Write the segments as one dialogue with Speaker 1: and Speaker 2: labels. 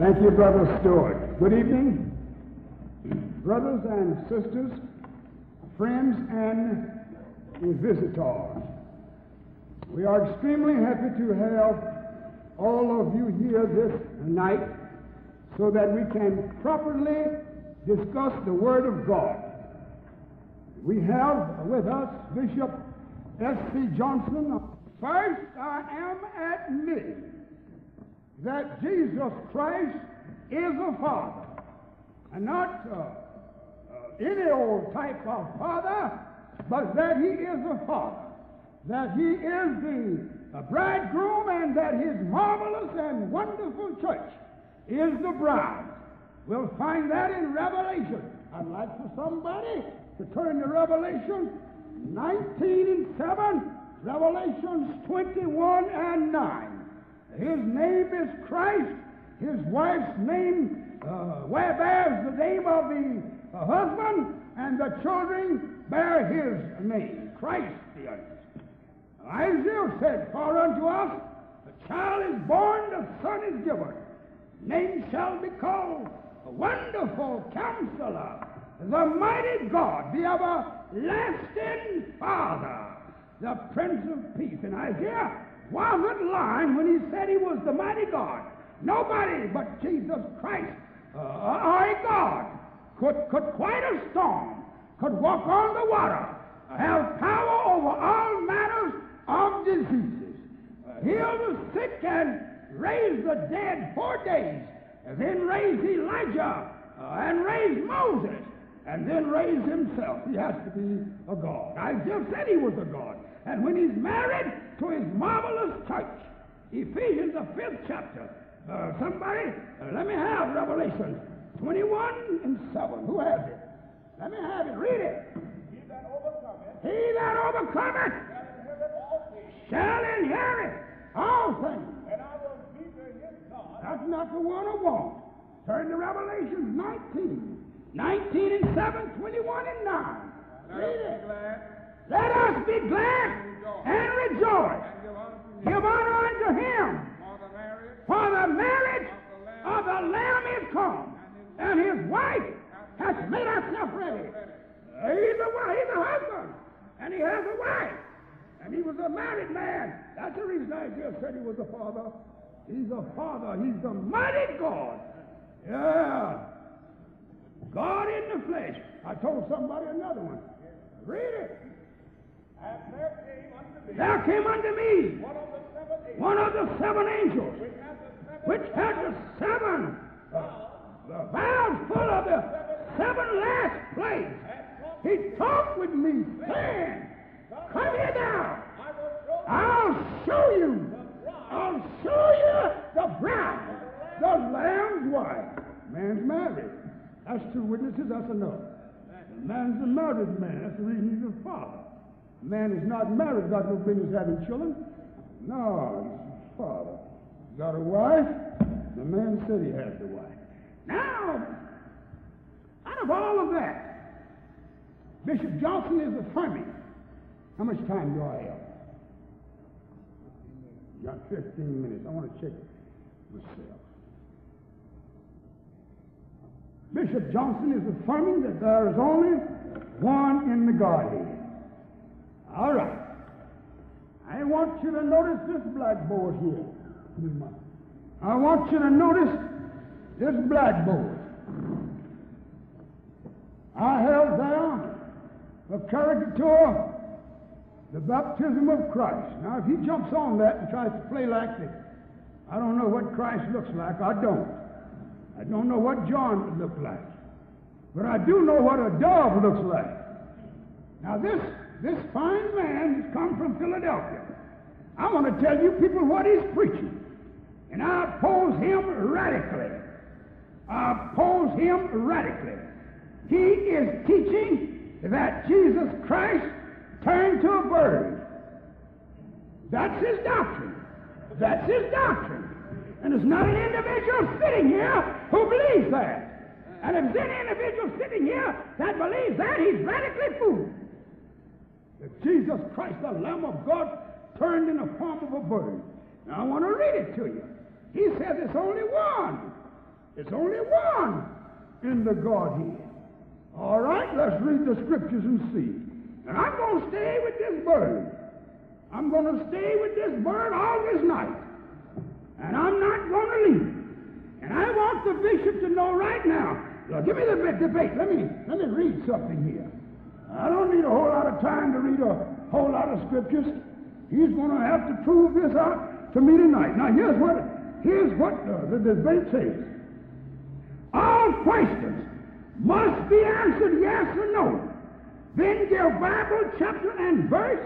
Speaker 1: Thank you, Brother Stewart. Good evening, brothers and sisters, friends and visitors. We are extremely happy to have all of you here this night so that we can properly discuss the Word of God. We have with us Bishop S.C. Johnson. First, I am at admitting that Jesus Christ is a Father, and not uh, uh, any old type of Father, but that He is a Father, that He is the uh, bridegroom, and that His marvelous and wonderful church is the bride. We'll find that in Revelation. I'd like for somebody to turn to Revelation 19 and 7, Revelations 21 and 9. His name is Christ. His wife's name uh, bears the name of the husband, and the children bear his name, Christ the other. Isaiah said, For unto us a child is born, the son is given. Name shall be called a wonderful counselor, the mighty God, the everlasting Father, the Prince of Peace. And Isaiah wasn't lying when he said he was the mighty God. Nobody but Jesus Christ, uh, our God, could, could quiet a storm, could walk on the water, have power over all manners of diseases, heal the sick and raise the dead four days, and then raise Elijah uh, and raise Moses, and then raise himself. He has to be a God. I just said he was a God. And when he's married to his marvelous church, Ephesians, the fifth chapter, uh, somebody, uh, let me have Revelation 21 and 7. Who has it? Let me have it. Read it.
Speaker 2: He that overcometh
Speaker 1: He that overcometh
Speaker 2: shall inherit all things,
Speaker 1: shall inherit all things.
Speaker 2: and I will be to his God,
Speaker 1: That's not the one I want. Turn to Revelation 19. 19 and 7, 21 and 9. Read it. Let us be glad and rejoice.
Speaker 2: give
Speaker 1: honor unto him.
Speaker 2: for the marriage of the Lamb
Speaker 1: is come, and his wife has made herself ready. He's a he's a husband, and he has a wife. And he was a married man. That's the reason I just said he was a father. He's a father. He's the mighty God. Yeah. God in the flesh. I told somebody another one. Read it.
Speaker 2: And there came unto me
Speaker 1: There came unto me
Speaker 2: one of the seven angels,
Speaker 1: one of the seven angels
Speaker 2: which had the seven
Speaker 1: the vials full of the seven last plagues. He talked with me, saying, Come here now.
Speaker 2: I will show
Speaker 1: I'll show you. I'll show you the bride, the lamb's wife. Man's married. That's two witnesses, that's enough. The man's a married man. That's the reason he's a father. Man is not married, got no business having children. No, he's father. Got a wife. The man said he has a wife. Now, out of all of that, Bishop Johnson is affirming. How much time do I have? Got 15 minutes. I want to check myself. Bishop Johnson is affirming that there is only one in the Godhead. All right. I want you to notice this blackboard here. I want you to notice this blackboard. I held down a caricature the baptism of Christ. Now, if he jumps on that and tries to play like this, I don't know what Christ looks like. I don't. I don't know what John looked like. But I do know what a dove looks like. Now, this, this fine man has come from Philadelphia. I want to tell you people what he's preaching. And I oppose him radically. I oppose him radically. He is teaching that Jesus Christ turned to a bird. That's his doctrine. That's his doctrine. And there's not an individual sitting here who believes that. And if there's any individual sitting here that believes that, he's radically fooled. That Jesus Christ, the Lamb of God, turned in the form of a bird. Now I want to read it to you. He says it's only one. It's only one in the Godhead. All right, let's read the scriptures and see. And I'm going to stay with this bird. I'm going to stay with this bird all this night. And I'm not going to leave. And I want the bishop to know right now. Now, give me the debate. Let me let me read something here. I don't need a whole lot of time to read a whole lot of scriptures. He's going to have to prove this out to me tonight. Now, here's what here's what uh, the debate says. All questions must be answered yes or no. Then give Bible chapter and verse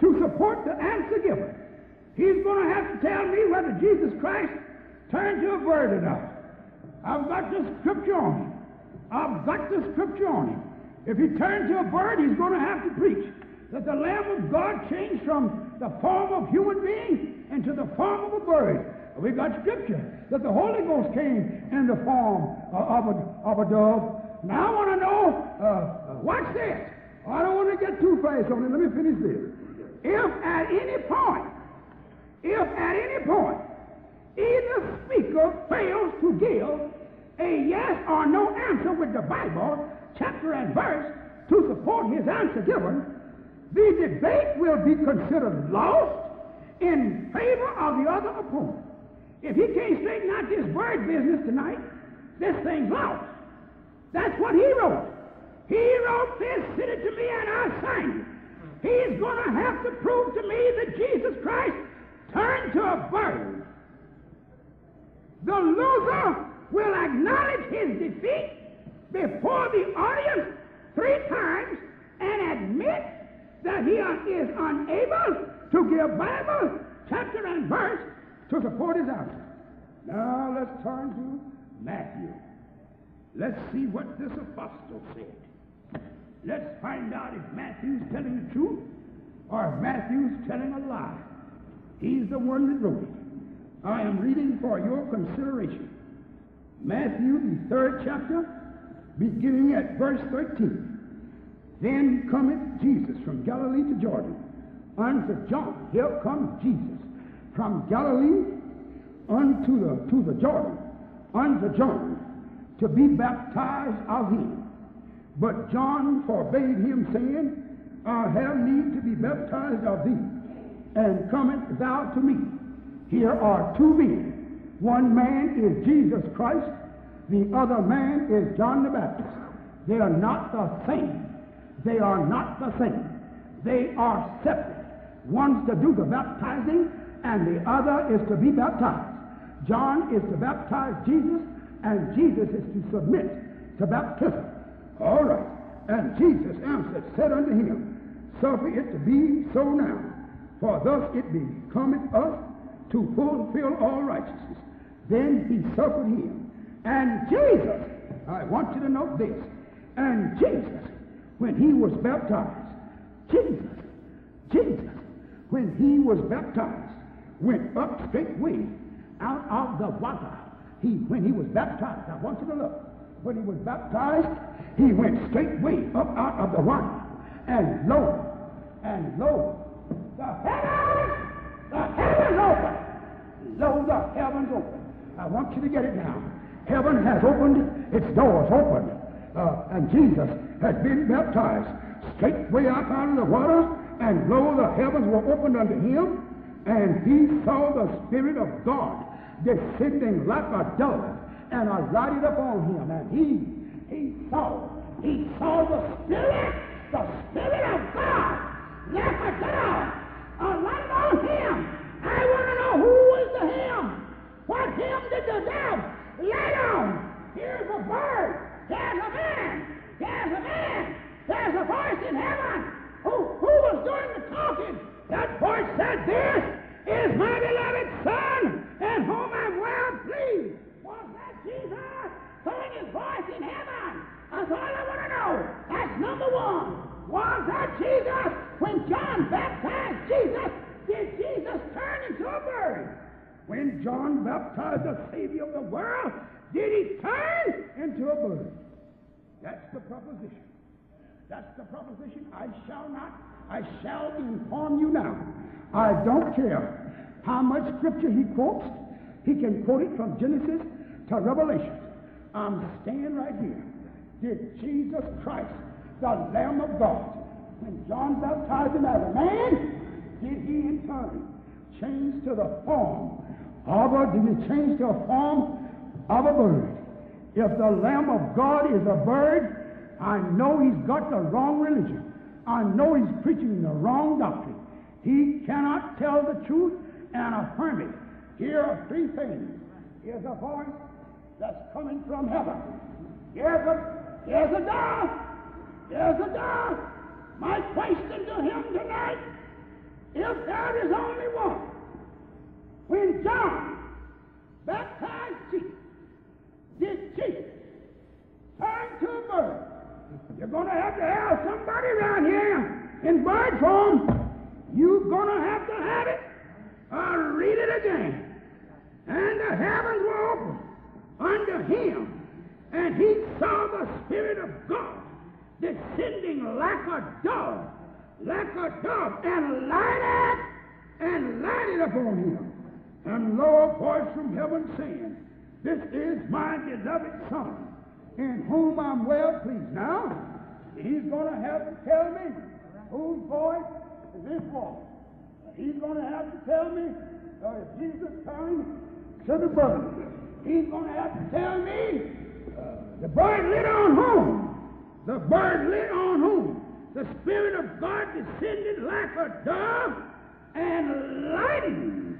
Speaker 1: to support the answer given. He's going to have to tell me whether Jesus Christ turned to a bird or not. I've got the scripture on him. I've got the scripture on him. If he turned to a bird, he's going to have to preach that the Lamb of God changed from the form of human being into the form of a bird. We've got scripture that the Holy Ghost came in the form of a, of a dove. Now I want to know, uh, uh, watch this. I don't want to get too fast on it. Let me finish this. If at any point, if at any point, either speaker fails to give a yes or no answer with the Bible, chapter and verse, to support his answer given, the debate will be considered lost in favor of the other opponent. If he can't straighten out this bird business tonight, this thing's lost. That's what he wrote. He wrote this, sent it to me, and I signed it. He's going to have to prove to me that Jesus Christ turned to a bird. The loser will acknowledge his defeat before the audience three times and admit that he is unable to give Bible chapter and verse to support his answer. Now let's turn to Matthew. Let's see what this apostle said. Let's find out if Matthew's telling the truth or if Matthew's telling a lie. He's the one that wrote it. I am reading for your consideration. Matthew, the third chapter, beginning at verse 13. Then cometh Jesus from Galilee to Jordan unto John. Here comes Jesus from Galilee unto the, to the Jordan, unto John, to be baptized of him. But John forbade him, saying, I have need to be baptized of thee, and comest thou to me. Here are two men. One man is Jesus Christ, the other man is John the Baptist. They are not the same. They are not the same. They are separate. One's to do the baptizing, and the other is to be baptized. John is to baptize Jesus, and Jesus is to submit to baptism. All right. And Jesus answered, said unto him, Suffer it to be so now, for thus it becometh us to fulfill all righteousness. Then he suffered him. And Jesus, I want you to note this, and Jesus, when he was baptized, Jesus, Jesus, when he was baptized, went up straightway out of the water. He, when he was baptized, I want you to look. When he was baptized, he went straightway up out of the water. And lo, and lo, the heavens, the heavens open. Lo, the heavens open. I want you to get it now. Heaven has opened, its doors open. Uh, and Jesus has been baptized straightway up out of the water. And lo, the heavens were opened unto him. And he saw the Spirit of God descending like a dove and alighted upon him. And he, he saw, he saw the Spirit, the Spirit of God, like a dove, alighted on him. I want to know who is the him. What him did the dove lay on? Here's a bird. There's a man. There's a man. There's a voice in heaven. Who, who was doing the talking? That voice said, This is my beloved Son, in whom I'm well pleased. Was that Jesus throwing his voice in heaven? That's all I want to know. That's number one. Was that Jesus? John baptized the Savior of the world, did he turn into a bird? That's the proposition. That's the proposition. I shall not, I shall inform you now. I don't care how much scripture he quotes. He can quote it from Genesis to Revelation. I'm staying right here. Did Jesus Christ, the Lamb of God, when John baptized him as a man, did he in turn change to the form of a, did he change to a form of a bird? If the Lamb of God is a bird, I know he's got the wrong religion. I know he's preaching the wrong doctrine. He cannot tell the truth and affirm it. Here are three things. Here's a voice that's coming from heaven. Here's a, here's a door. Here's a door. My question to him tonight, if there is only one, when John baptized Jesus, did Jesus turn to a bird? You're going to have to have somebody around here in bird form. You're going to have to have it. I'll read it again. And the heavens were opened under him, and he saw the Spirit of God descending like a dove, like a dove, and lighted and lighted upon him. And lo, a voice from heaven saying, This is my beloved Son, in whom I'm well pleased. Now, he's going to have to tell me whose voice is this voice. He's going to have to tell me uh, if Jesus turned to the bird. He's going to have to tell me uh, the bird lit on whom? The bird lit on whom? The Spirit of God descended like a dove and lighting,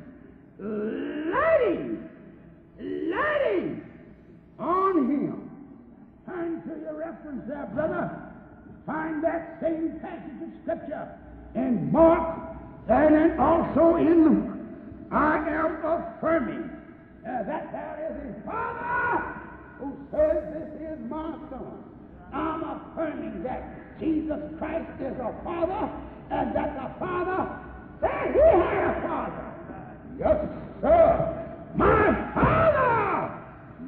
Speaker 1: lighting, lighting on him. Turn to your reference there, brother. Find that same passage of Scripture in Mark and also in Luke. I am affirming uh, that there is a Father who says this is my Son. I'm affirming that Jesus Christ is a Father and that the Father, that He had a Father. Yes, sir. My Father!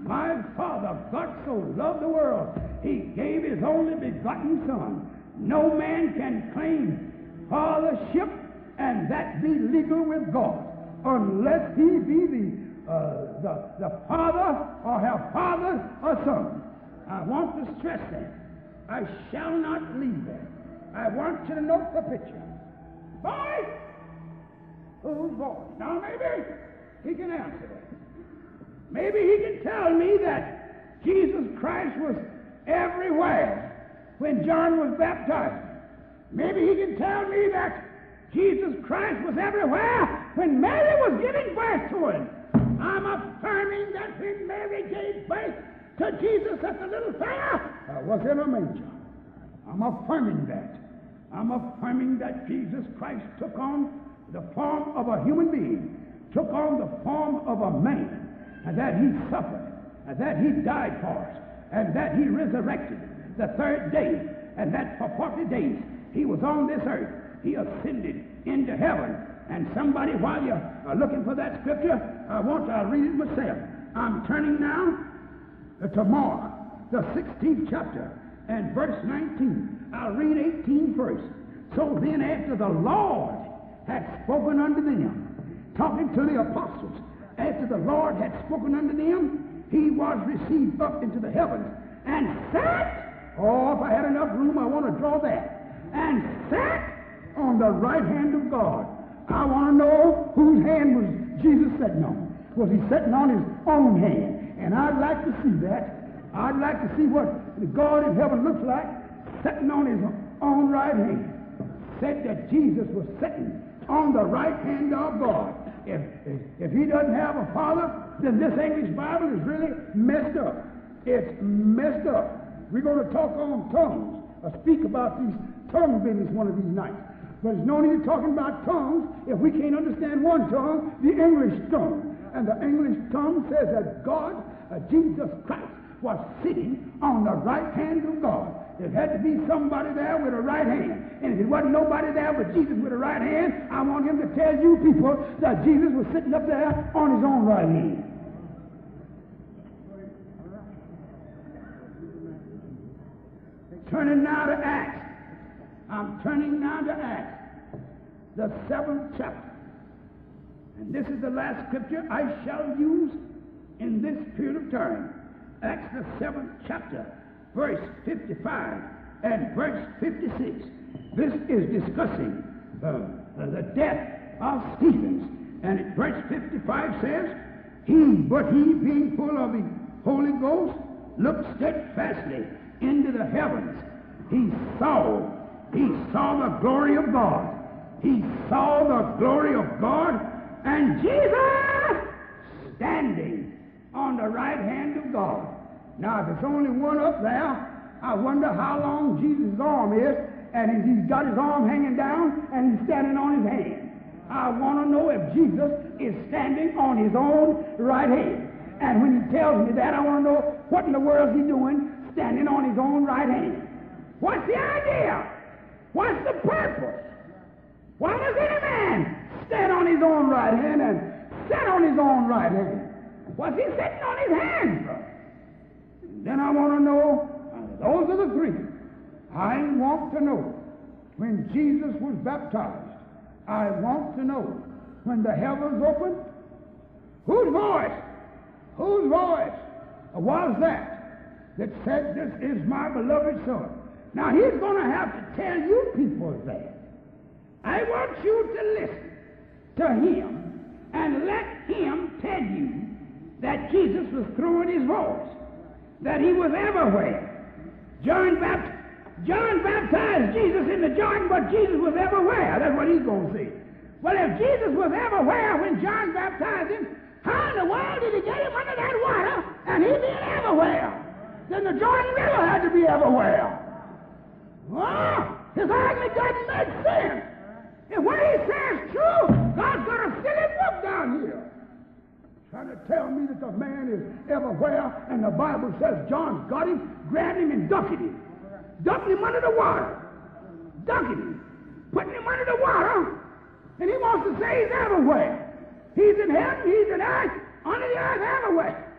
Speaker 1: My Father, God so loved the world, He gave His only begotten Son. No man can claim fathership and that be legal with God unless he be the, uh, the, the father or her father or son. I want to stress that. I shall not leave that. I want you to note the picture. Boy, Oh, whose voice? Now maybe he can answer that. Maybe he can tell me that Jesus Christ was everywhere when John was baptized. Maybe he can tell me that Jesus Christ was everywhere when Mary was giving birth to him. I'm affirming that when Mary gave birth to Jesus at the little fair, I was in a manger. I'm affirming that. I'm affirming that Jesus Christ took on the form of a human being, took on the form of a man, and that he suffered, and that he died for us, and that he resurrected the third day, and that for 40 days he was on this earth. He ascended into heaven. And somebody, while you're uh, looking for that scripture, I want to read it myself. I'm turning now to Mark, the 16th chapter, and verse 19. I'll read 18 first. So then, after the Lord had spoken unto them, talking to the apostles, after the Lord had spoken unto them, he was received up into the heavens and sat. Oh, if I had enough room, I want to draw that. And sat on the right hand of God. I want to know whose hand was Jesus sitting on. Was he sitting on his own hand? And I'd like to see that. I'd like to see what the God in heaven looks like sitting on his own right hand. Said that Jesus was sitting on the right hand of God. If, if, if he doesn't have a father, then this English Bible is really messed up. It's messed up. We're going to talk on tongues, or speak about these tongue business one of these nights. But there's no need talking about tongues if we can't understand one tongue, the English tongue. And the English tongue says that God, uh, Jesus Christ, was sitting on the right hand of God. There had to be somebody there with a right hand. And if it wasn't nobody there with Jesus with a right hand, I want him to tell you people that Jesus was sitting up there on his own right hand. Turning now to Acts. I'm turning now to Acts, the seventh chapter. And this is the last scripture I shall use in this period of time. Acts the seventh chapter, verse 55 and verse 56. This is discussing uh, the death of Stephen. And verse 55 says, He, but he being full of the Holy Ghost, looked steadfastly into the heavens. He saw, he saw the glory of God. He saw the glory of God and Jesus standing on the right hand of God. Now, if there's only one up there, I wonder how long Jesus' arm is, and if he's got his arm hanging down and he's standing on his hand. I want to know if Jesus is standing on his own right hand. And when he tells me that, I want to know what in the world is he doing standing on his own right hand. What's the idea? What's the purpose? Why does any man stand on his own right hand and sit on his own right hand? What's he sitting on his hand for? Then I want to know, those are the three. I want to know when Jesus was baptized. I want to know when the heavens opened. Whose voice? Whose voice was that that said, This is my beloved Son? Now he's going to have to tell you people that. I want you to listen to him and let him tell you that Jesus was throwing his voice, that he was everywhere. John, Bapt- John baptized Jesus in the Jordan, but Jesus was everywhere. That's what he's going to say. Well, if Jesus was everywhere when John baptized him, how in the world did he get him under that water and he being everywhere? Then the Jordan River had to be everywhere. Oh, his argument doesn't make sense. And what he says true, God's got a silly book down here. Trying to tell me that the man is everywhere, and the Bible says John got him, grabbed him, and ducked him. Ducked him under the water. Ducking him. Putting him under the water. And he wants to say he's everywhere. He's in heaven, he's in earth, under the earth, everywhere.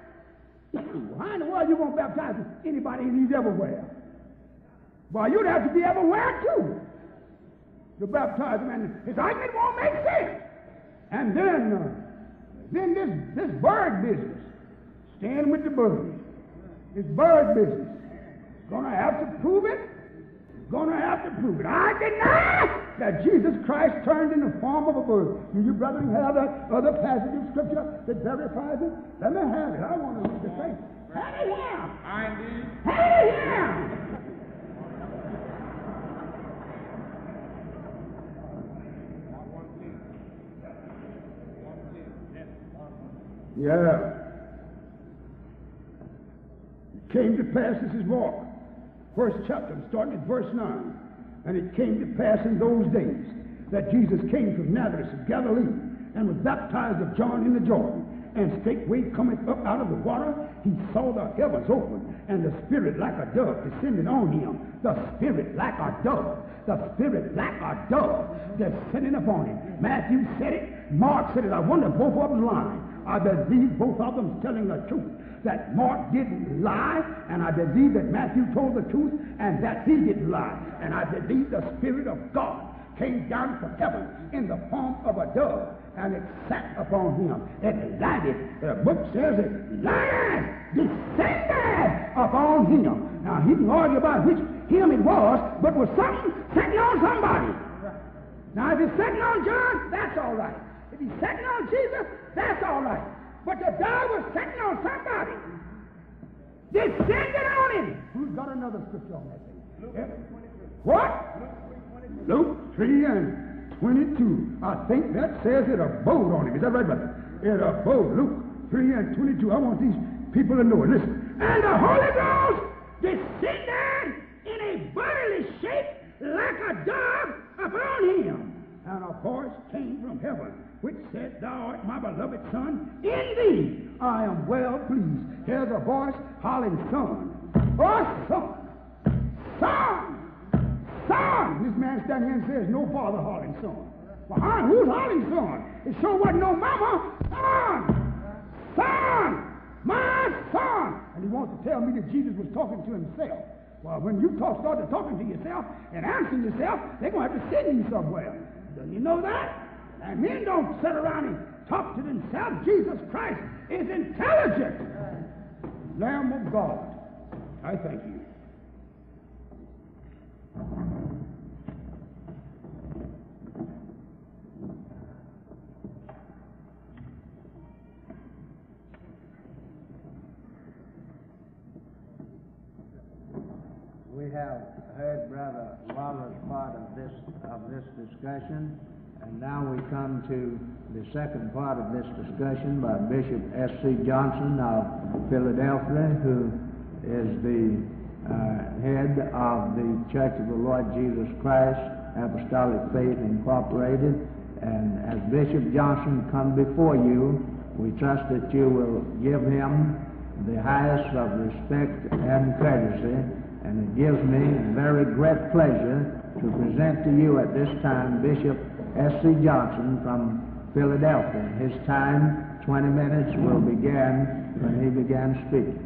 Speaker 1: Why in the world you won't baptize anybody and he's everywhere? Well, you'd have to be everywhere too to baptize him, and his argument won't make sense. And then, uh, then this this bird business, staying with the birds, this bird business, gonna have to prove it. Gonna have to prove it. I deny that Jesus Christ turned in the form of a bird. Do you brethren have that other passage of scripture that verifies it? Let me have it. I want to read the thing. Have it here.
Speaker 3: I indeed.
Speaker 1: Have it here. Yeah. It came to pass, this is Mark, first chapter, starting at verse 9. And it came to pass in those days that Jesus came from Nazareth of Galilee and was baptized of John in the Jordan. And straightway cometh up out of the water, he saw the heavens open, and the Spirit like a dove descended on him. The Spirit like a dove. The Spirit like a dove descending upon him. Matthew said it, Mark said it. I wonder if both of them lying. I believe both of them telling the truth. That Mark didn't lie, and I believe that Matthew told the truth, and that he didn't lie. And I believe the Spirit of God came down from heaven in the form of a dove, and it sat upon him. It lighted. The book says it lighted, descended upon him. Now he can argue about which him it was, but was something sitting on somebody. Now if it's sitting on John, that's all right. He's sitting on Jesus, that's all right. But the dove was sitting on somebody. Descended on him. Who's got another scripture on that thing? Yeah. What? Luke 3 and 22. I think that says it abode on him. Is that right, brother? It abode. Luke 3 and 22. I want these people to know it. Listen. And the Holy Ghost descended in a bodily shape like a dove upon him. And a voice came from heaven, which said, Thou art my beloved Son. In thee I am well pleased. Here's a voice hollering, Son. Oh, Son. Son. Son. This man standing here and says, No father hollering, Son. Well, who's hollering, Son? It sure wasn't no mama. Son. Son. My son. And he wants to tell me that Jesus was talking to himself. Well, when you talk, start talking to yourself and answering yourself, they're going to have to send you somewhere. Don't you know that? And men don't sit around and
Speaker 4: talk to themselves. Jesus Christ is intelligent. Lamb of God, I thank you.
Speaker 5: We have heard Brother Waller's part of this, of this discussion, and now we come to the second part of this discussion by Bishop S.C. Johnson of Philadelphia, who is the uh, head of the Church of the Lord Jesus Christ, Apostolic Faith Incorporated. And as Bishop Johnson comes before you, we trust that you will give him the highest of respect and courtesy and it gives me very great pleasure to present to you at this time Bishop S.C. Johnson from Philadelphia. His time, 20 minutes, will begin when he begins speaking.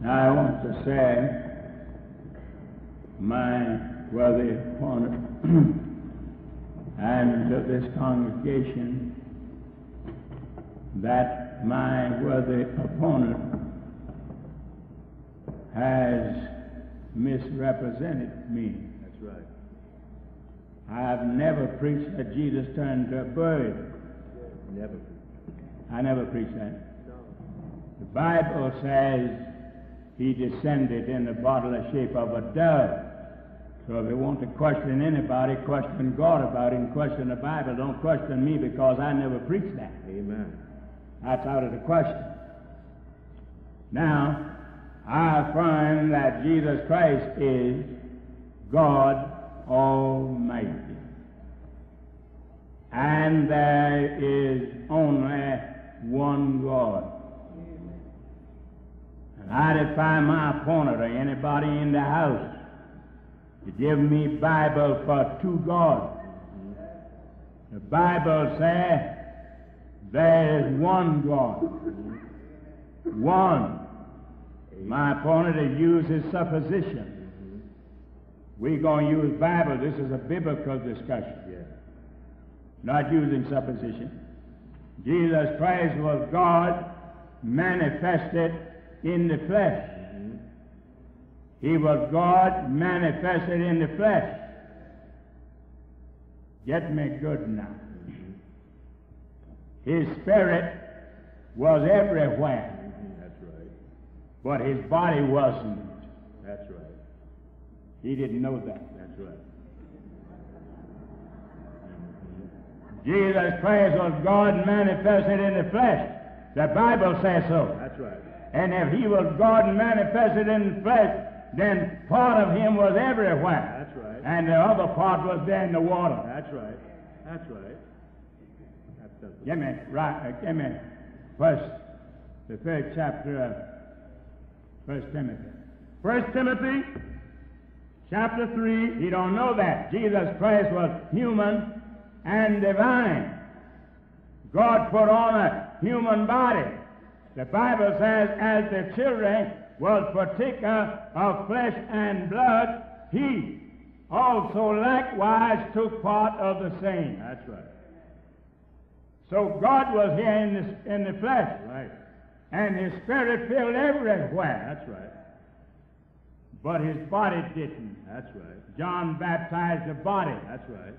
Speaker 6: Now I want to say, my worthy opponent and to this congregation, that my worthy opponent has misrepresented me.
Speaker 5: That's right.
Speaker 6: I have never preached that Jesus turned to a bird.
Speaker 5: Never.
Speaker 6: I never preached that. No. The Bible says he descended in the bodily shape of a dove. So if you want to question anybody, question God about it and question the Bible. Don't question me because I never preached that.
Speaker 5: Amen.
Speaker 6: That's out of the question. Now, I affirm that Jesus Christ is God Almighty. And there is only one God. And I defy my opponent or anybody in the house to give me Bible for two gods. The Bible says there is one God. One. My opponent has used his supposition. We're going to use Bible. This is a biblical discussion. Not using supposition. Jesus Christ was God manifested in the flesh. Mm-hmm. He was God manifested in the flesh. Get me good now. Mm-hmm. His spirit was everywhere. But his body wasn't.
Speaker 5: That's right.
Speaker 6: He didn't know that.
Speaker 5: That's right.
Speaker 6: Jesus Christ was God manifested in the flesh. The Bible says so.
Speaker 5: That's right.
Speaker 6: And if he was God manifested in the flesh, then part of him was everywhere.
Speaker 5: That's right.
Speaker 6: And the other part was there in the water.
Speaker 5: That's right. That's right. That's.
Speaker 6: Give me, right, uh, give me first, the third chapter of First Timothy. First Timothy, chapter 3, you don't know that. Jesus Christ was human and divine. God put on a human body. The Bible says, as the children was partaker of flesh and blood, he also likewise took part of the same.
Speaker 5: That's right.
Speaker 6: So God was here in the, in the flesh,
Speaker 5: Right.
Speaker 6: And his spirit filled everywhere,
Speaker 5: That's right.
Speaker 6: but his body didn't.
Speaker 5: That's right.
Speaker 6: John baptized the body,
Speaker 5: That's right.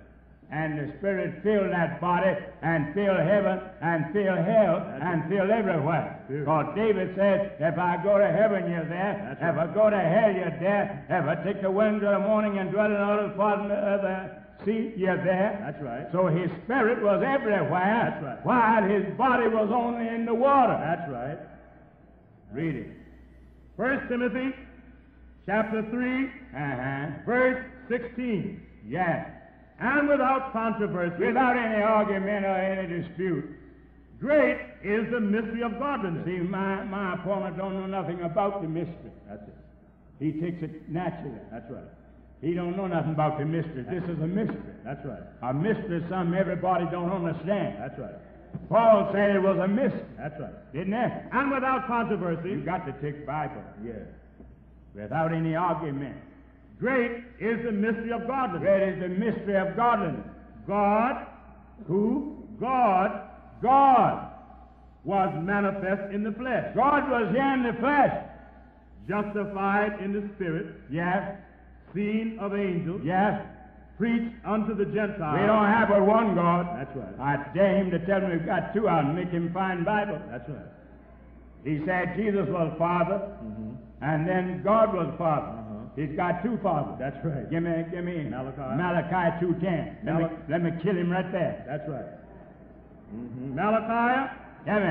Speaker 6: and the spirit filled that body, and filled heaven, and filled hell,
Speaker 5: That's
Speaker 6: and filled everywhere. Because David said, if I go to heaven, you're there.
Speaker 5: That's
Speaker 6: if
Speaker 5: right.
Speaker 6: I go to hell, you're there. If I take the wings of the morning and dwell in all the part of the sea, you're there.
Speaker 5: That's right.
Speaker 6: So his spirit was everywhere,
Speaker 5: That's right.
Speaker 6: while his body was only in the water.
Speaker 5: That's right.
Speaker 6: Read it.
Speaker 2: First Timothy chapter 3,
Speaker 6: Uh-huh.
Speaker 2: verse 16.
Speaker 6: Yes.
Speaker 2: And without controversy,
Speaker 6: Without any argument or any dispute.
Speaker 2: great is the mystery of godliness.
Speaker 6: See, my, my opponent don't know nothing about the mystery.
Speaker 5: That's it.
Speaker 6: He takes it naturally.
Speaker 5: That's right.
Speaker 6: He don't know nothing about the mystery. This is a mystery.
Speaker 5: That's right.
Speaker 6: A mystery something everybody don't understand.
Speaker 5: That's right.
Speaker 6: Paul said it was a mystery,
Speaker 5: That's right.
Speaker 6: didn't he?
Speaker 2: And without controversy.
Speaker 6: You got to take Bible
Speaker 5: Yeah.
Speaker 6: without any argument.
Speaker 2: Great is the mystery of godliness.
Speaker 6: Great is the mystery of godliness.
Speaker 2: God,
Speaker 6: Who?
Speaker 2: God
Speaker 6: God.
Speaker 2: was manifest in the flesh,
Speaker 6: God was here in the flesh.
Speaker 2: justified in the spirit,
Speaker 6: Yes,
Speaker 2: seen of angels,
Speaker 6: yes.
Speaker 2: preached unto the Gentiles.
Speaker 6: We don't have but one God.
Speaker 2: That's right.
Speaker 6: I dare him to tell me we've got two. I'll make him find Bible.
Speaker 2: That's right.
Speaker 6: He said Jesus was Father, and then God was Father.
Speaker 2: Uh-huh.
Speaker 6: He's got two fathers.
Speaker 2: That's right.
Speaker 6: Give me, give me
Speaker 2: Malachi.
Speaker 6: Malachi two ten. Let, me,
Speaker 2: Mal-
Speaker 6: let me kill him right there.
Speaker 2: That's right. Malachi,
Speaker 6: Give me.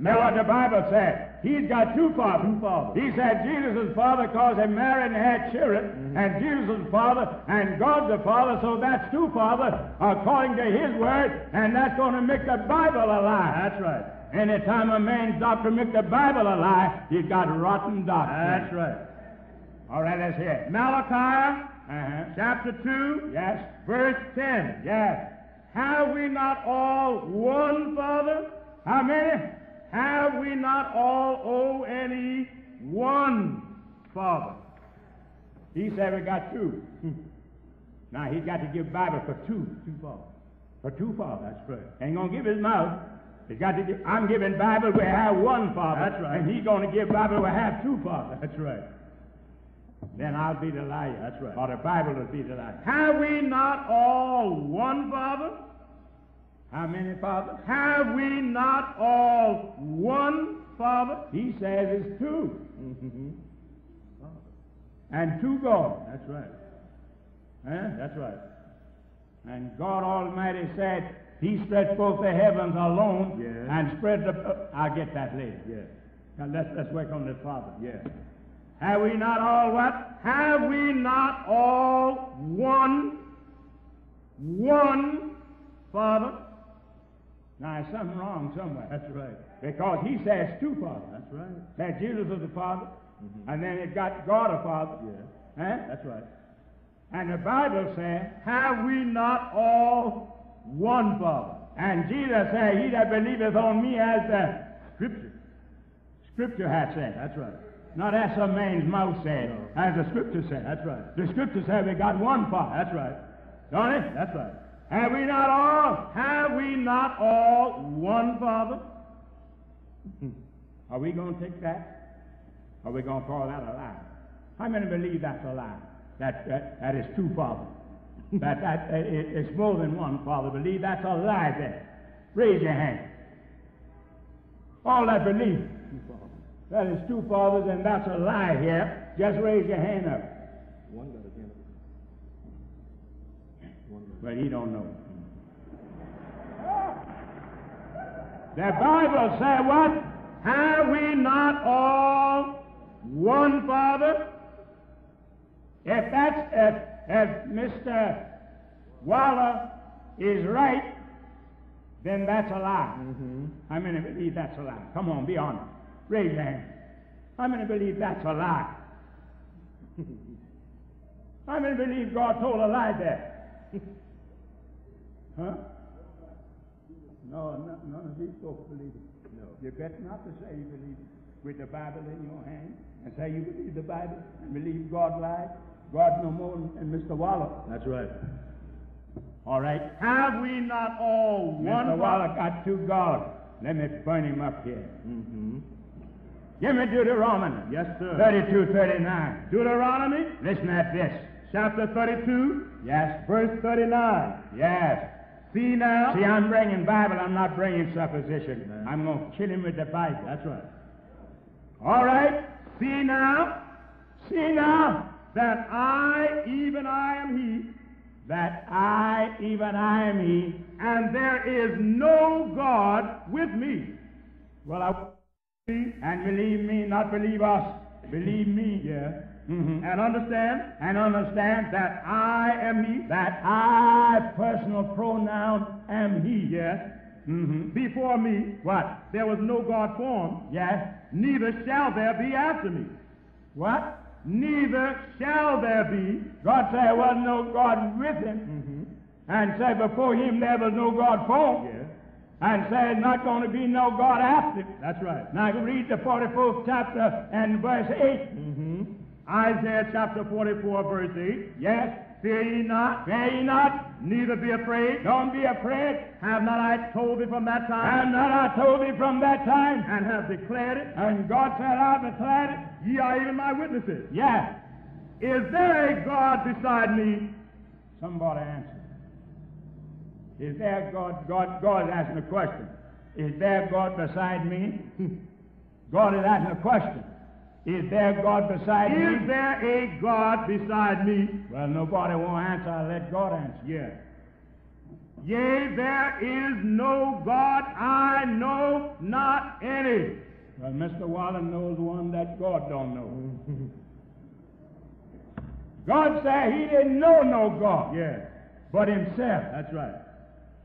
Speaker 6: Know what the Bible said? He's got two fathers.
Speaker 2: Two fathers.
Speaker 6: He said Jesus father because he married and had children, and Jesus father, and God's the father, so that's two fathers according to his word, and that's going to make the Bible a lie.
Speaker 2: that's right.
Speaker 6: Anytime a man's doctrine makes the Bible a lie, he's got rotten doctrine.
Speaker 2: That's right.
Speaker 6: All right, let's hear it.
Speaker 2: Malachi,
Speaker 6: Uh-huh.
Speaker 2: chapter 2,
Speaker 6: Yes,
Speaker 2: verse 10.
Speaker 6: yes.
Speaker 2: Have we not all one Father?
Speaker 6: How many?
Speaker 2: Have we not all O N E one Father?
Speaker 6: He said we got two. now he's got to give Bible for two.
Speaker 2: Two fathers.
Speaker 6: For two fathers.
Speaker 2: That's right.
Speaker 6: Ain't gonna give his mouth. He's got to give, I'm giving Bible we have one father.
Speaker 2: That's right.
Speaker 6: And he's gonna give Bible we have two fathers.
Speaker 2: That's right.
Speaker 6: Then I'll be the liar.
Speaker 2: That's right.
Speaker 6: Or the Bible will be the liar.
Speaker 2: Have we not all one Father?
Speaker 6: How many fathers?
Speaker 2: Have we not all one Father?
Speaker 6: He says it's 2 And two God.
Speaker 2: That's right.
Speaker 6: Huh?
Speaker 2: That's right.
Speaker 6: And God Almighty said, He stretched forth the heavens alone
Speaker 2: Yes.
Speaker 6: and spread the. Uh, I'll get that later.
Speaker 2: Yes.
Speaker 6: Now let's, let's work on the Father.
Speaker 2: Yes.
Speaker 6: Have we not all what?
Speaker 2: Have we not all one, one Father?
Speaker 6: Now, there's something wrong somewhere.
Speaker 2: That's right.
Speaker 6: Because he says two fathers.
Speaker 2: That's right.
Speaker 6: That Jesus is the Father, mm-hmm. and then it got God a Father.
Speaker 2: Yes.
Speaker 6: Huh?
Speaker 2: That's right.
Speaker 6: And the Bible says,
Speaker 2: Have we not all one Father?
Speaker 6: and Jesus said, He that believeth on me as the
Speaker 2: Scripture.
Speaker 6: Scripture hath said.
Speaker 2: That's right.
Speaker 6: Not as some man's mouth said,
Speaker 2: No.
Speaker 6: as the Scripture said.
Speaker 2: That's right.
Speaker 6: The Scripture said we got one Father.
Speaker 2: That's right.
Speaker 6: Don't it?
Speaker 2: That's right.
Speaker 6: Have we not all?
Speaker 2: Have we not all one Father? Hmm.
Speaker 6: Are we going to take that? Are we going to call that a lie? How many believe that's a lie? That, that, that is two fathers. that, that it, it's more than one father. Believe that's a lie then. Raise your hand. All that believe that is two fathers and that's a lie here. Just raise your hand up.
Speaker 2: One got again.
Speaker 6: But he don't know. The Bible said what?
Speaker 2: Have we not all one Father?
Speaker 6: If that's if, if Mr. Waller is right, then that's a lie. Mm-hmm. How many believe that's a lie? Come on, be honest. Raise your hand. How many believe that's a lie? How many believe God told a lie there? huh? No, no, none of these folks believe it. No. You better not to say you believe it with the Bible in your hand and say you believe the Bible and believe God lied. God no more than Mr. Waller.
Speaker 2: That's right.
Speaker 6: All right.
Speaker 2: Have we not all one
Speaker 6: Mr. Waller got two gods. Let me burn him up here.
Speaker 2: Mm-hmm.
Speaker 6: Give me Deuteronomy.
Speaker 2: Yes, sir.
Speaker 6: 32, 39.
Speaker 2: Deuteronomy,
Speaker 6: Listen at this.
Speaker 2: chapter 32,
Speaker 6: Yes.
Speaker 2: verse 39.
Speaker 6: Yes.
Speaker 2: See now.
Speaker 6: See, I'm bringing Bible. I'm not bringing supposition.
Speaker 2: Amen.
Speaker 6: I'm going to kill him with the Bible.
Speaker 2: That's right.
Speaker 6: All right.
Speaker 2: See now
Speaker 6: See now
Speaker 2: that I, even I am He,
Speaker 6: that I, even I am he.
Speaker 2: and there is no God with me.
Speaker 6: Well, I and believe me, not believe us. Believe me.
Speaker 2: Yes.
Speaker 6: Hmm
Speaker 2: And understand
Speaker 6: And understand
Speaker 2: that I am He.
Speaker 6: that I, personal pronoun, am he.
Speaker 2: Yes.
Speaker 6: hmm
Speaker 2: Before me
Speaker 6: What?
Speaker 2: there was no God formed,
Speaker 6: Yes.
Speaker 2: neither shall there be after me.
Speaker 6: What?
Speaker 2: Neither shall there be.
Speaker 6: God said there was no God with him,
Speaker 2: Mm-hmm.
Speaker 6: and said before him there was no God formed,
Speaker 2: Yes.
Speaker 6: and said not going to be no God after him.
Speaker 2: That's right.
Speaker 6: Now read the 44th chapter and verse 8.
Speaker 2: Mm-hmm. Isaiah chapter 44, verse 8.
Speaker 6: Yes.
Speaker 2: Fear ye not,
Speaker 6: Fear ye not.
Speaker 2: neither be afraid.
Speaker 6: Don't be afraid.
Speaker 2: Have not I told thee from that time,
Speaker 6: Have not I told thee from that time.
Speaker 2: and have declared it?
Speaker 6: And God said, I declared it.
Speaker 2: Ye are even my witnesses.
Speaker 6: Yes.
Speaker 2: Is there a God beside me?
Speaker 6: Somebody answer. Is there God? God, God is asking a question. Is there God beside me? God is asking a question. Is there God beside me?
Speaker 2: Is there a God beside me?
Speaker 6: Well, nobody won't answer. I'll let God answer.
Speaker 2: Yes. Yea, there is no God, I know not any.
Speaker 6: Well, Mr. Waller knows one that God don't know. God said he didn't know no God
Speaker 2: Yes,
Speaker 6: but himself.
Speaker 2: that's right.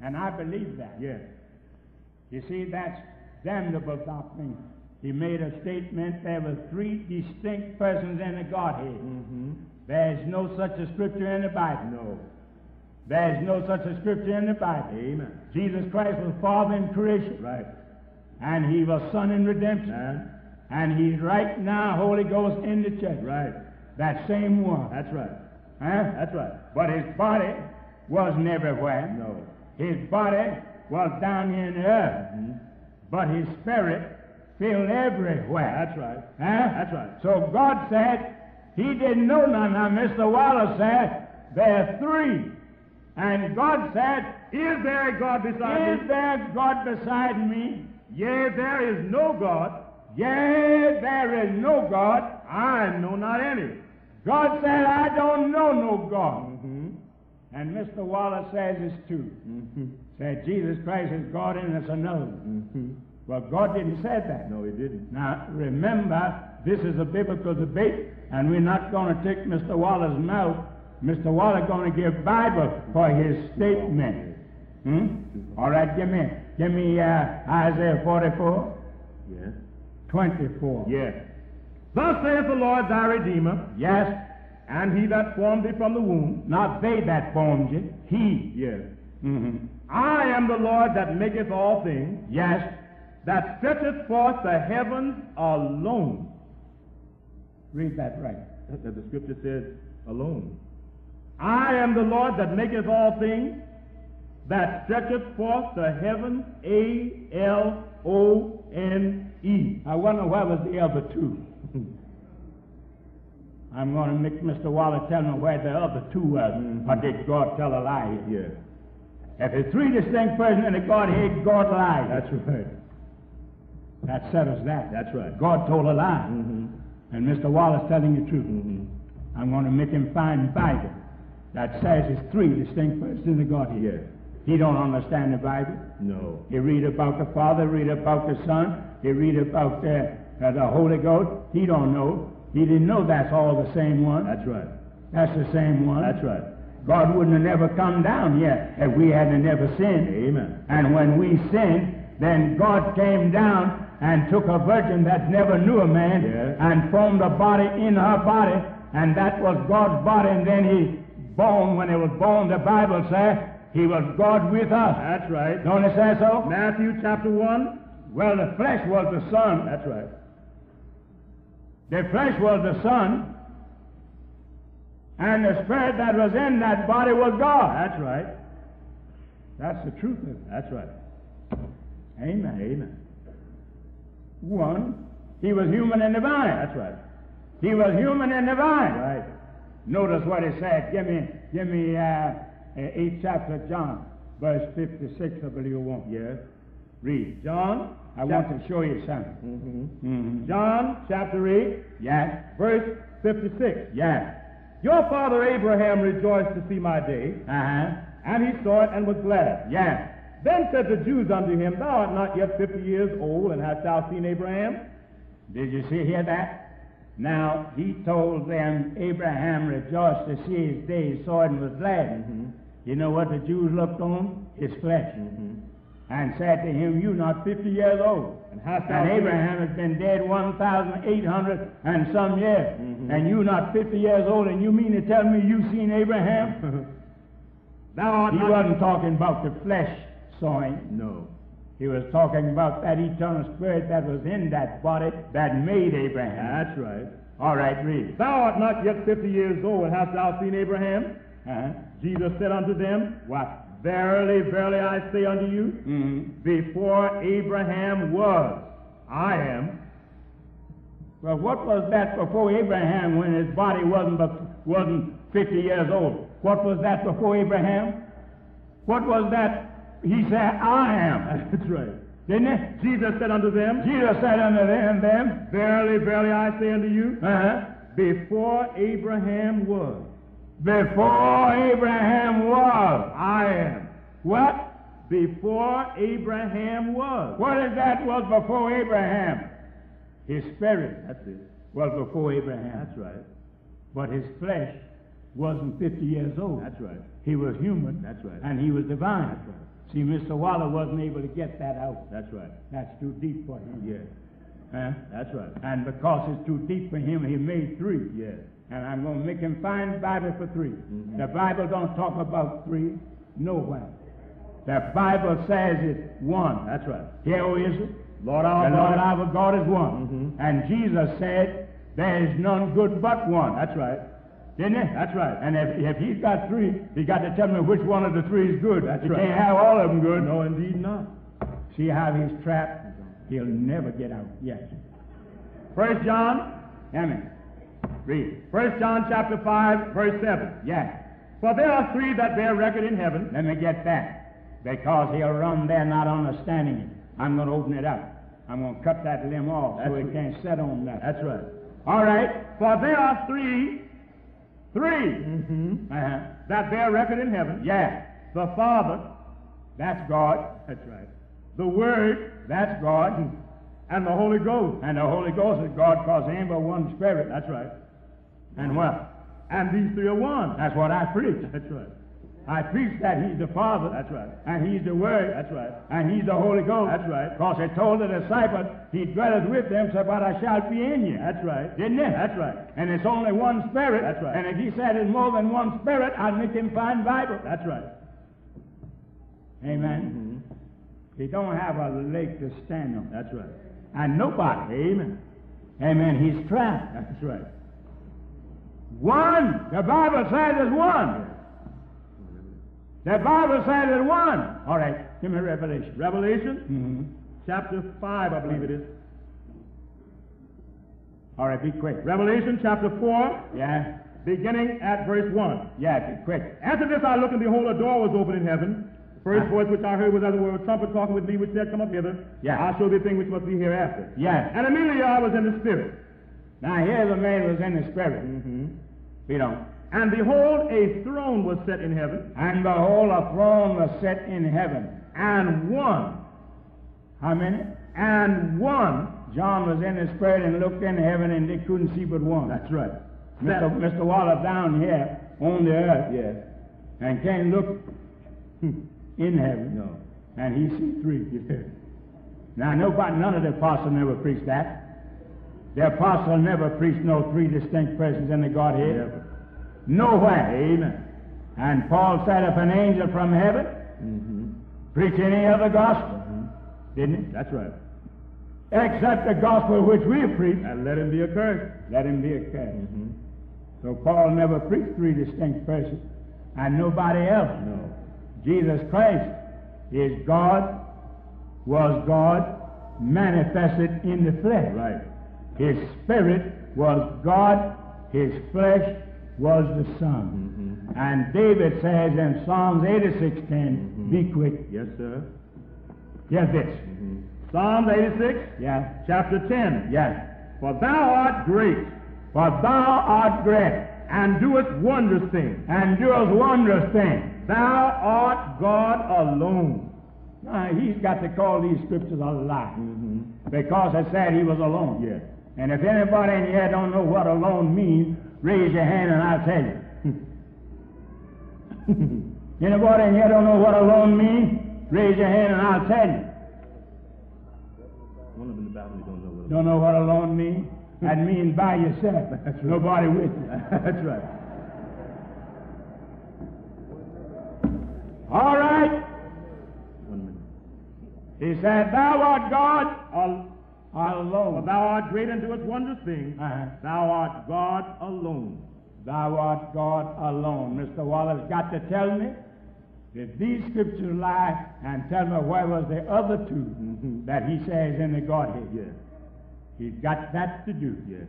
Speaker 6: And I believe that.
Speaker 2: Yes.
Speaker 6: You see, that's damnable doctrine. He made a statement there were three distinct persons in the Godhead.
Speaker 2: Mm-hmm.
Speaker 6: There's no such a scripture in the Bible.
Speaker 2: No.
Speaker 6: There's no such a scripture in the Bible.
Speaker 2: Amen.
Speaker 6: Jesus Christ was Father in creation,
Speaker 2: Right.
Speaker 6: and He was Son in redemption,
Speaker 2: And
Speaker 6: and He's right now Holy Ghost in the church.
Speaker 2: right.
Speaker 6: That same one.
Speaker 2: That's right.
Speaker 6: Huh?
Speaker 2: That's right.
Speaker 6: But His body wasn't everywhere.
Speaker 2: No.
Speaker 6: His body was down here in the earth,
Speaker 2: Mm-hmm.
Speaker 6: but His spirit filled everywhere.
Speaker 2: That's right.
Speaker 6: Huh?
Speaker 2: That's right.
Speaker 6: So God said he didn't know none. Now Mr. Wallace said there are three. And God said,
Speaker 2: Is there a God beside
Speaker 6: Is
Speaker 2: me?
Speaker 6: there God beside me?
Speaker 2: Yea, there is no God,
Speaker 6: Yea, there is no God.
Speaker 2: I know not any.
Speaker 6: God said, I don't know no God.
Speaker 2: Mm-hmm.
Speaker 6: And Mr. Wallace says it's two.
Speaker 2: Mm-hmm.
Speaker 6: Said Jesus Christ is God and it's another.
Speaker 2: Mm-hmm.
Speaker 6: Well, God didn't say that.
Speaker 2: No, he didn't.
Speaker 6: Now, remember, this is a biblical debate, and we're not going to take Mr. Waller's mouth. Mr. Waller going to give Bible for his statement. Hmm? All right, give me, give me uh, Isaiah 44,
Speaker 2: Yes.
Speaker 6: 24.
Speaker 2: Yes. Thus saith the Lord thy Redeemer,
Speaker 6: Yes,
Speaker 2: and he that formed thee from the womb.
Speaker 6: not they that formed you, he.
Speaker 2: Yes.
Speaker 6: hmm
Speaker 2: I am the Lord that maketh all things,
Speaker 6: Yes,
Speaker 2: that stretcheth forth the heavens alone.
Speaker 6: read that right.
Speaker 2: That the scripture says alone. I am the Lord that maketh all things, that stretcheth forth the heavens, A L O N E.
Speaker 6: I wonder where was the other two. I'm going to make Mr. Waller tell me where the other two was.
Speaker 2: Mhm.
Speaker 6: Or did God tell a lie here?
Speaker 2: Yes.
Speaker 6: If there's three distinct persons in the Godhead, God lied.
Speaker 2: That's right.
Speaker 6: That settles that.
Speaker 2: That's right.
Speaker 6: God told a lie.
Speaker 2: Mm-hmm.
Speaker 6: And Mr. Wallace telling the truth.
Speaker 2: Mm-hmm.
Speaker 6: I'm going to make him find the Bible that says it's three distinct persons in the Godhead.
Speaker 2: Yes.
Speaker 6: He don't understand the Bible.
Speaker 2: No.
Speaker 6: He read about the Father, read about the Son, he read about the, uh, the Holy Ghost. He don't know. He didn't know that's all the same one.
Speaker 2: That's right.
Speaker 6: That's the same one.
Speaker 2: That's right.
Speaker 6: God wouldn't have never come down yet if we hadn't never sinned.
Speaker 2: Amen.
Speaker 6: And when we sinned, then God came down and took a virgin that never knew a man
Speaker 2: Yes.
Speaker 6: and formed a body in her body, and that was God's body. And then he born, when he was born, the Bible says he was God with us.
Speaker 2: That's right.
Speaker 6: Don't it say so?
Speaker 2: Matthew chapter 1.
Speaker 6: Well, the flesh was the Son.
Speaker 2: That's right.
Speaker 6: The flesh was the Son, and the Spirit that was in that body was God.
Speaker 2: That's right.
Speaker 6: That's the truth of it.
Speaker 2: That's right.
Speaker 6: Amen.
Speaker 2: Amen.
Speaker 6: One, he was human and divine.
Speaker 2: That's right.
Speaker 6: He was human and divine.
Speaker 2: Right.
Speaker 6: Notice what he said. Give me, give me uh, uh, eighth chapter of John, verse fifty-six. I believe you want.
Speaker 2: Yes.
Speaker 6: Read.
Speaker 2: John.
Speaker 6: I want to show you something.
Speaker 2: Mm-hmm.
Speaker 6: Mm-hmm.
Speaker 2: John chapter 8,
Speaker 6: Yes.
Speaker 2: verse 56.
Speaker 6: Yes.
Speaker 2: Your father Abraham rejoiced to see my day,
Speaker 6: Uh huh.
Speaker 2: and he saw it and was glad.
Speaker 6: Yes.
Speaker 2: Then said the Jews unto him, Thou art not yet fifty years old, and hast thou seen Abraham?
Speaker 6: Did you see hear that? Now he told them Abraham rejoiced to see his day, saw it and was glad. You know what the Jews looked on? His flesh. And said to him, You not fifty years old.
Speaker 2: And
Speaker 6: And Abraham has been dead one thousand eight hundred and some years.
Speaker 2: Mhm.
Speaker 6: And you not fifty years old, and you mean to tell me you seen Abraham?
Speaker 2: Thou art
Speaker 6: he wasn't talking about the flesh saw him.
Speaker 2: No.
Speaker 6: He was talking about that eternal spirit that was in that body that made Abraham.
Speaker 2: That's right.
Speaker 6: All right, read.
Speaker 2: Thou art not yet fifty years old, and hast thou seen Abraham?
Speaker 6: Uh-huh.
Speaker 2: Jesus said unto them,
Speaker 6: What?
Speaker 2: Verily, verily, I say unto you,
Speaker 6: Mm-hmm.
Speaker 2: before Abraham was, I am.
Speaker 6: Well, what was that before Abraham when his body wasn't, wasn't 50 years old? What was that before Abraham? What was that? He said, I am.
Speaker 2: That's right.
Speaker 6: Didn't it?
Speaker 2: Jesus said unto them,
Speaker 6: Jesus said unto them, them,
Speaker 2: Verily, verily, I say unto you,
Speaker 6: uh-huh,
Speaker 2: before Abraham was,
Speaker 6: before Abraham was.
Speaker 2: I am.
Speaker 6: What?
Speaker 2: Before Abraham was.
Speaker 6: What is that was before Abraham? His spirit
Speaker 2: That's it.
Speaker 6: was before Abraham.
Speaker 2: That's right.
Speaker 6: But his flesh wasn't 50 years old.
Speaker 2: That's right.
Speaker 6: He was human.
Speaker 2: That's right.
Speaker 6: And he was divine.
Speaker 2: That's right.
Speaker 6: See, Mr. Waller wasn't able to get that out.
Speaker 2: That's right.
Speaker 6: That's too deep for him.
Speaker 2: Yes.
Speaker 6: Huh?
Speaker 2: That's right.
Speaker 6: And because it's too deep for him, he made three.
Speaker 2: Yes.
Speaker 6: And I'm going to make him find Bible for 3
Speaker 2: Mhm.
Speaker 6: The Bible don't talk about three nowhere. The Bible says it's one.
Speaker 2: That's right.
Speaker 6: Here is it.
Speaker 2: Lord our
Speaker 6: the Lord
Speaker 2: God.
Speaker 6: our God is one.
Speaker 2: Mm-hmm.
Speaker 6: And Jesus said, there is none good but one.
Speaker 2: That's right.
Speaker 6: Didn't it?
Speaker 2: That's right.
Speaker 6: And if, if he's got three, he got to tell me which one of the three is good.
Speaker 2: That's
Speaker 6: he
Speaker 2: right.
Speaker 6: can't have all of them good.
Speaker 2: No, indeed not.
Speaker 6: See how he's trapped? He'll never get out. Yes.
Speaker 2: First John,
Speaker 6: Amen. Read.
Speaker 2: First John chapter five, verse seven.
Speaker 6: Yes.
Speaker 2: For there are three that bear record in heaven.
Speaker 6: Let me get that. Because he'll run there not understanding it. I'm going to open it up. I'm going to cut that limb off so
Speaker 2: That's
Speaker 6: it can't set on that.
Speaker 2: That's right.
Speaker 6: All right.
Speaker 2: For there are three
Speaker 6: Mm-hmm. Uh-huh.
Speaker 2: that bear record in heaven.
Speaker 6: Yeah.
Speaker 2: The Father,
Speaker 6: That's God.
Speaker 2: that's right. The Word,
Speaker 6: That's God.
Speaker 2: and the Holy Ghost.
Speaker 6: And the Holy Ghost is God because there ain't but one Spirit.
Speaker 2: That's right.
Speaker 6: And what?
Speaker 2: And these three are one.
Speaker 6: That's what I preach.
Speaker 2: That's right.
Speaker 6: I preach that He's the Father.
Speaker 2: That's right.
Speaker 6: And He's the Word.
Speaker 2: That's right.
Speaker 6: And He's the Holy Ghost.
Speaker 2: That's right.
Speaker 6: Because He told the disciples, He dwelleth with them, so but I shall be in you.
Speaker 2: That's right.
Speaker 6: Didn't it?
Speaker 2: That's right.
Speaker 6: And it's only one Spirit.
Speaker 2: That's right.
Speaker 6: And if He said it's more than one Spirit, I'll make Him find Bible.
Speaker 2: That's right.
Speaker 6: Amen. Mm-hmm. He don't have a leg to stand on.
Speaker 2: That's right.
Speaker 6: And nobody.
Speaker 2: Amen.
Speaker 6: Amen. He's trapped.
Speaker 2: That's right.
Speaker 6: One. The Bible says it's one. The Bible says it's one. All right. Give me Revelation.
Speaker 2: Revelation
Speaker 6: Mm-hmm.
Speaker 2: chapter 5, I believe it is.
Speaker 6: All right. Be quick.
Speaker 2: Revelation chapter 4,
Speaker 6: Yeah.
Speaker 2: beginning at verse 1.
Speaker 6: Yeah. Be quick.
Speaker 2: After this I looked, and behold, a door was open in heaven. The first
Speaker 6: Ah.
Speaker 2: voice which I heard was as it were a trumpet talking with me, which said, Come up hither.
Speaker 6: Yeah.
Speaker 2: I'll show thee things which must be hereafter.
Speaker 6: Yeah.
Speaker 2: And immediately I was in the Spirit.
Speaker 6: Now here the man was in the spirit.
Speaker 2: Mm-hmm.
Speaker 6: You know.
Speaker 2: And behold, a throne was set in heaven,
Speaker 6: And behold, a throne was set in heaven.
Speaker 2: and one,
Speaker 6: How many?
Speaker 2: and one.
Speaker 6: John was in the spirit and looked in heaven and they couldn't see but one.
Speaker 2: That's right.
Speaker 6: Mr. Mr. Waller down here on the earth
Speaker 2: Yes.
Speaker 6: and can't look in heaven.
Speaker 2: No.
Speaker 6: And he see three. Now nobody, none of the apostles never preached that. The apostle never preached no three distinct persons in the Godhead.
Speaker 2: Never.
Speaker 6: Nowhere.
Speaker 2: Amen.
Speaker 6: And Paul said if an angel from heaven
Speaker 2: Mm-hmm.
Speaker 6: preach any other gospel, didn't he?
Speaker 2: That's right.
Speaker 6: Except the gospel which we preach,
Speaker 2: And let him be accursed.
Speaker 6: let him be accursed.
Speaker 2: Mm-hmm.
Speaker 6: So Paul never preached three distinct persons, and nobody else.
Speaker 2: No.
Speaker 6: Jesus Christ is God, was God, manifested in the flesh.
Speaker 2: Right.
Speaker 6: His spirit was God, his flesh was the Son.
Speaker 2: Mm-hmm.
Speaker 6: And David says in Psalms 86:10, be quick.
Speaker 2: Yes, sir.
Speaker 6: Hear this.
Speaker 2: Mm-hmm. Psalms 86,
Speaker 6: Yeah,
Speaker 2: chapter 10.
Speaker 6: Yes.
Speaker 2: For thou art great,
Speaker 6: For thou art great,
Speaker 2: and doest wondrous things.
Speaker 6: and doest wondrous things.
Speaker 2: Thou art God alone.
Speaker 6: Now, he's got to call these scriptures a lie.
Speaker 2: Mm-hmm.
Speaker 6: Because it said he was alone.
Speaker 2: Yes.
Speaker 6: And if anybody in here don't know what alone means, raise your hand and I'll tell you. anybody in here don't know what alone means? Raise your hand and I'll tell you.
Speaker 2: One of them in the balcony don't know what
Speaker 6: Don't know what alone means? That means by yourself.
Speaker 2: That's right.
Speaker 6: Nobody with you.
Speaker 2: That's right.
Speaker 6: All right.
Speaker 2: One minute.
Speaker 6: He said, Thou art God al- are
Speaker 2: For
Speaker 6: alone.
Speaker 2: thou art great and doest wondrous things.
Speaker 6: Uh-huh.
Speaker 2: Thou art God alone.
Speaker 6: Thou art God alone. Mr. Wallace got to tell me if these scriptures lie and tell me where was the other 2
Speaker 2: Mhm.
Speaker 6: that he says in the Godhead.
Speaker 2: Yes.
Speaker 6: He's got that to do.
Speaker 2: Yes.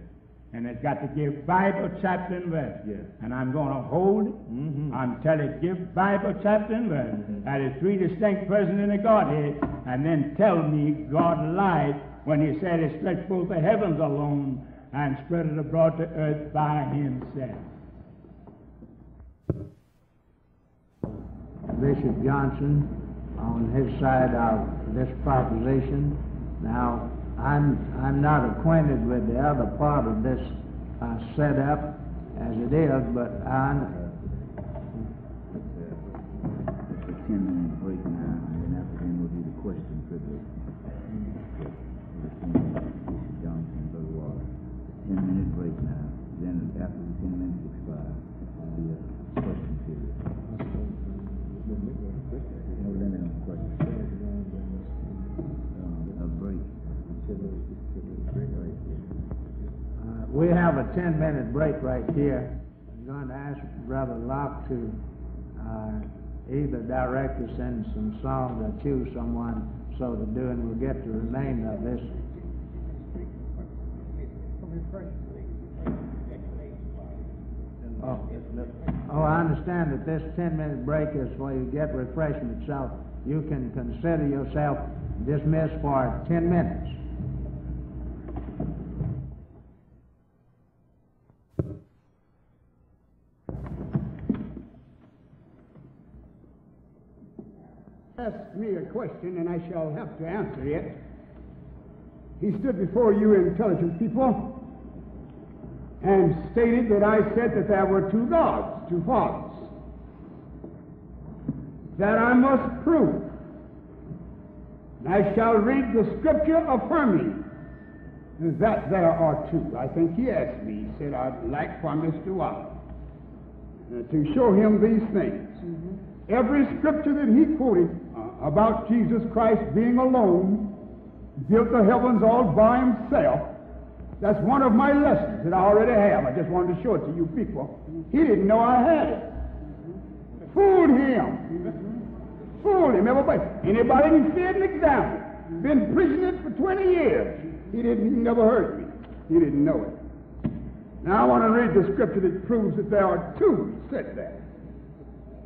Speaker 6: And it's got to give Bible chapter and verse.
Speaker 2: Yes.
Speaker 6: And I'm going to hold it
Speaker 2: Mhm.
Speaker 6: until it give Bible chapter and verse. That is three distinct persons in the Godhead. And then tell me God lied when he said he stretched both the heavens alone and spread it abroad to earth by himself.
Speaker 5: Bishop Johnson on his side of this proposition. Now, I'm, I'm not acquainted with the other part of this uh, setup as it is, but I, we have a 10 minute break right here. I'm going to ask Brother Locke to uh, either direct us in some songs or choose someone so to do, and we'll get the remainder of this. Oh, oh, I understand that this 10 minute break is where you get refreshment, so you can consider yourself dismissed for 10 minutes.
Speaker 1: Asked me a question, and I shall have to answer it. He stood before you intelligent people and stated that I said that there were two gods, two fathers. That I must prove. And I shall read the scripture affirming that there are two. I think he asked me, he said, I'd like for Mr. Wallace uh, to show him these things. Every scripture that he quoted about Jesus Christ being alone, built the heavens all by himself, that's one of my lessons that I already have. I just wanted to show it to you people. He didn't know I had it. Fooled him. Fooled him. Everybody, anybody can see it and examine it. Been preaching for 20 years. He didn't, he never heard me. He didn't know it. Now I want to read the scripture that proves that there are two. He said that.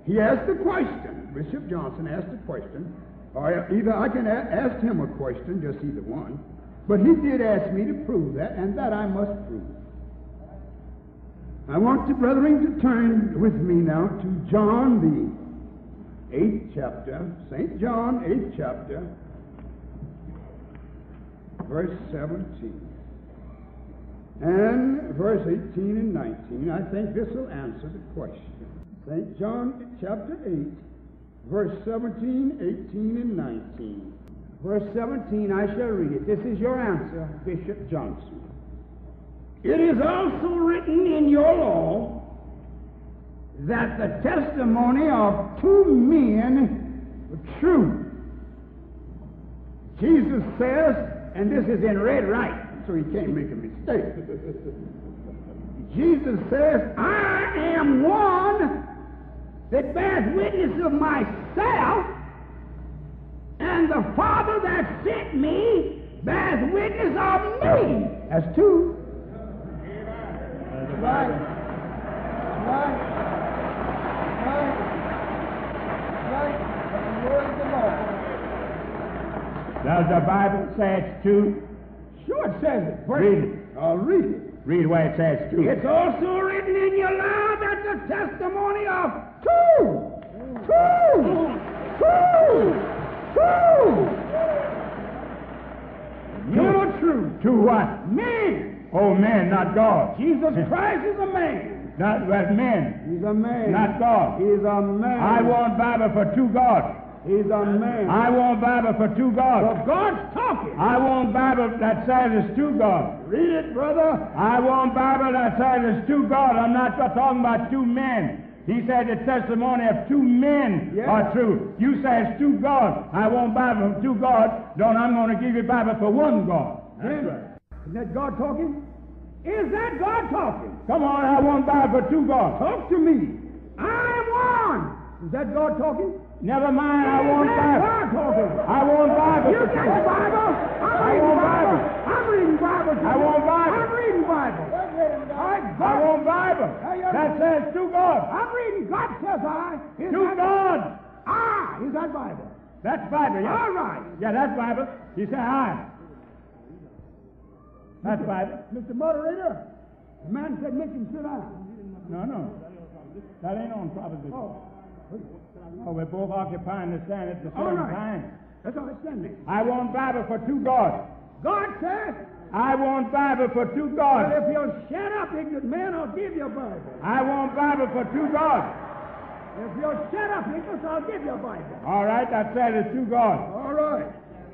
Speaker 1: He asked a question. Bishop Johnson asked a question. Or either I can ask him a question, just either one. But he did ask me to prove that, and that I must prove. I want the brethren to turn with me now to John, the eighth chapter, St. John, eighth chapter, verse 17. And verse 18 and 19. I think this will answer the question. St. John chapter 8, verse 17, 18, and 19. Verse 17, I shall read it. This is your answer, Bishop Johnson. It is also written in your law that the testimony of two men were true. Jesus says, and this is in red right, so he can't make a mistake. Jesus says, I am one that bears witness of myself, and the Father that sent me bears witness of me. That's two. Right. Right. Right. Right. The word of the Lord.
Speaker 6: Does the Bible say it's two?
Speaker 1: Sure, it says it.
Speaker 6: Read it.
Speaker 1: I'll read it.
Speaker 6: Read where it says two.
Speaker 1: It's also written in your law that the testimony of two, two, two, two. You're true.
Speaker 6: Two what?
Speaker 1: Men.
Speaker 6: Oh, men, not God.
Speaker 1: Jesus Christ is a man.
Speaker 6: Not but men,
Speaker 1: He's a man.
Speaker 6: not God.
Speaker 1: He's a man.
Speaker 6: I want Bible for two gods.
Speaker 1: He's a man.
Speaker 6: I want Bible for two gods.
Speaker 1: Well, God's talking.
Speaker 6: I want Bible that says it's two gods.
Speaker 1: Read it, brother.
Speaker 6: I want Bible that says it's two gods. I'm not talking about two men. He said the testimony of two men
Speaker 1: Yes.
Speaker 6: are true. You say it's two gods. I want Bible for two gods. Don't I'm going to give you Bible for one God.
Speaker 2: That's right.
Speaker 1: Is that God talking? Is that God talking?
Speaker 6: Come on, I won't buy for two gods.
Speaker 1: Talk to me. I am one. Is that God talking?
Speaker 6: Never mind, I won't buy.
Speaker 1: that
Speaker 6: I won't buy for
Speaker 1: You got the Bible? I'm
Speaker 6: I
Speaker 1: reading
Speaker 6: won't
Speaker 1: Bible.
Speaker 6: Bible.
Speaker 1: I'm reading Bible.
Speaker 6: I won't Bible.
Speaker 1: I'm reading Bible. All right,
Speaker 6: I
Speaker 1: God.
Speaker 6: won't Bible. That says two gods.
Speaker 1: I'm reading God says I. Is
Speaker 6: Two
Speaker 1: that
Speaker 6: gods.
Speaker 1: I. Ah, is that Bible?
Speaker 6: That's Bible, yeah.
Speaker 1: All right.
Speaker 6: Yeah, that's Bible. He said I. That's Bible.
Speaker 1: Mr. Moderator, the man said make him sit down.
Speaker 6: No, no. That ain't on proposition.
Speaker 1: Oh,
Speaker 6: Oh, we're both occupying the stand at the same
Speaker 1: right.
Speaker 6: time.
Speaker 1: that's all it's standing.
Speaker 6: I want Bible for two gods.
Speaker 1: God says,
Speaker 6: I want Bible for two
Speaker 1: but
Speaker 6: gods.
Speaker 1: if you'll shut up, ignorant man, I'll give you a Bible.
Speaker 6: I want Bible for two gods.
Speaker 1: If you'll shut up, ignorant, I'll give you a Bible.
Speaker 6: All right, that says it's two gods.
Speaker 1: All right.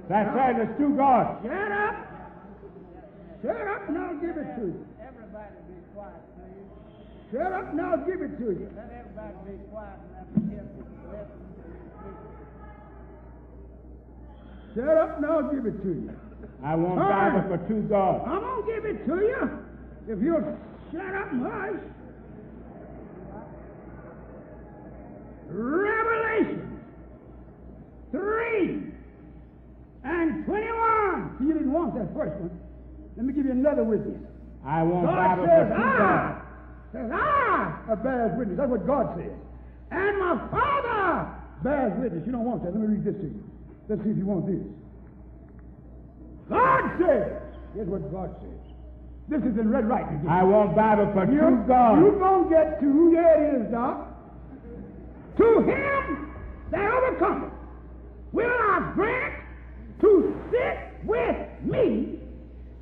Speaker 6: That says it's two gods.
Speaker 1: Shut up. Shut up and I'll give it to you.
Speaker 5: Everybody be quiet, please.
Speaker 1: Shut up and I'll give it to you.
Speaker 5: Let everybody be quiet and
Speaker 1: Shut up and I'll give it to you.
Speaker 6: I want
Speaker 1: All right.
Speaker 6: Bible for two gods.
Speaker 1: I'm going to give it to you if you'll shut up and hush. Revelation 3 and 21. See, you didn't want that first one. Let me give you another witness.
Speaker 6: I want
Speaker 1: God
Speaker 6: Bible
Speaker 1: says,
Speaker 6: for two gods.
Speaker 1: says, I, a bears witness. That's what God says. And my Father bears witness. You don't want that. Let me read this to you. Let's see if you want this. God says, here's what God says. This is in red writing.
Speaker 6: I want Bible for
Speaker 1: You,
Speaker 6: two gods.
Speaker 1: you gonna get to, yeah it is, Doc. To him that overcometh will I grant to sit with me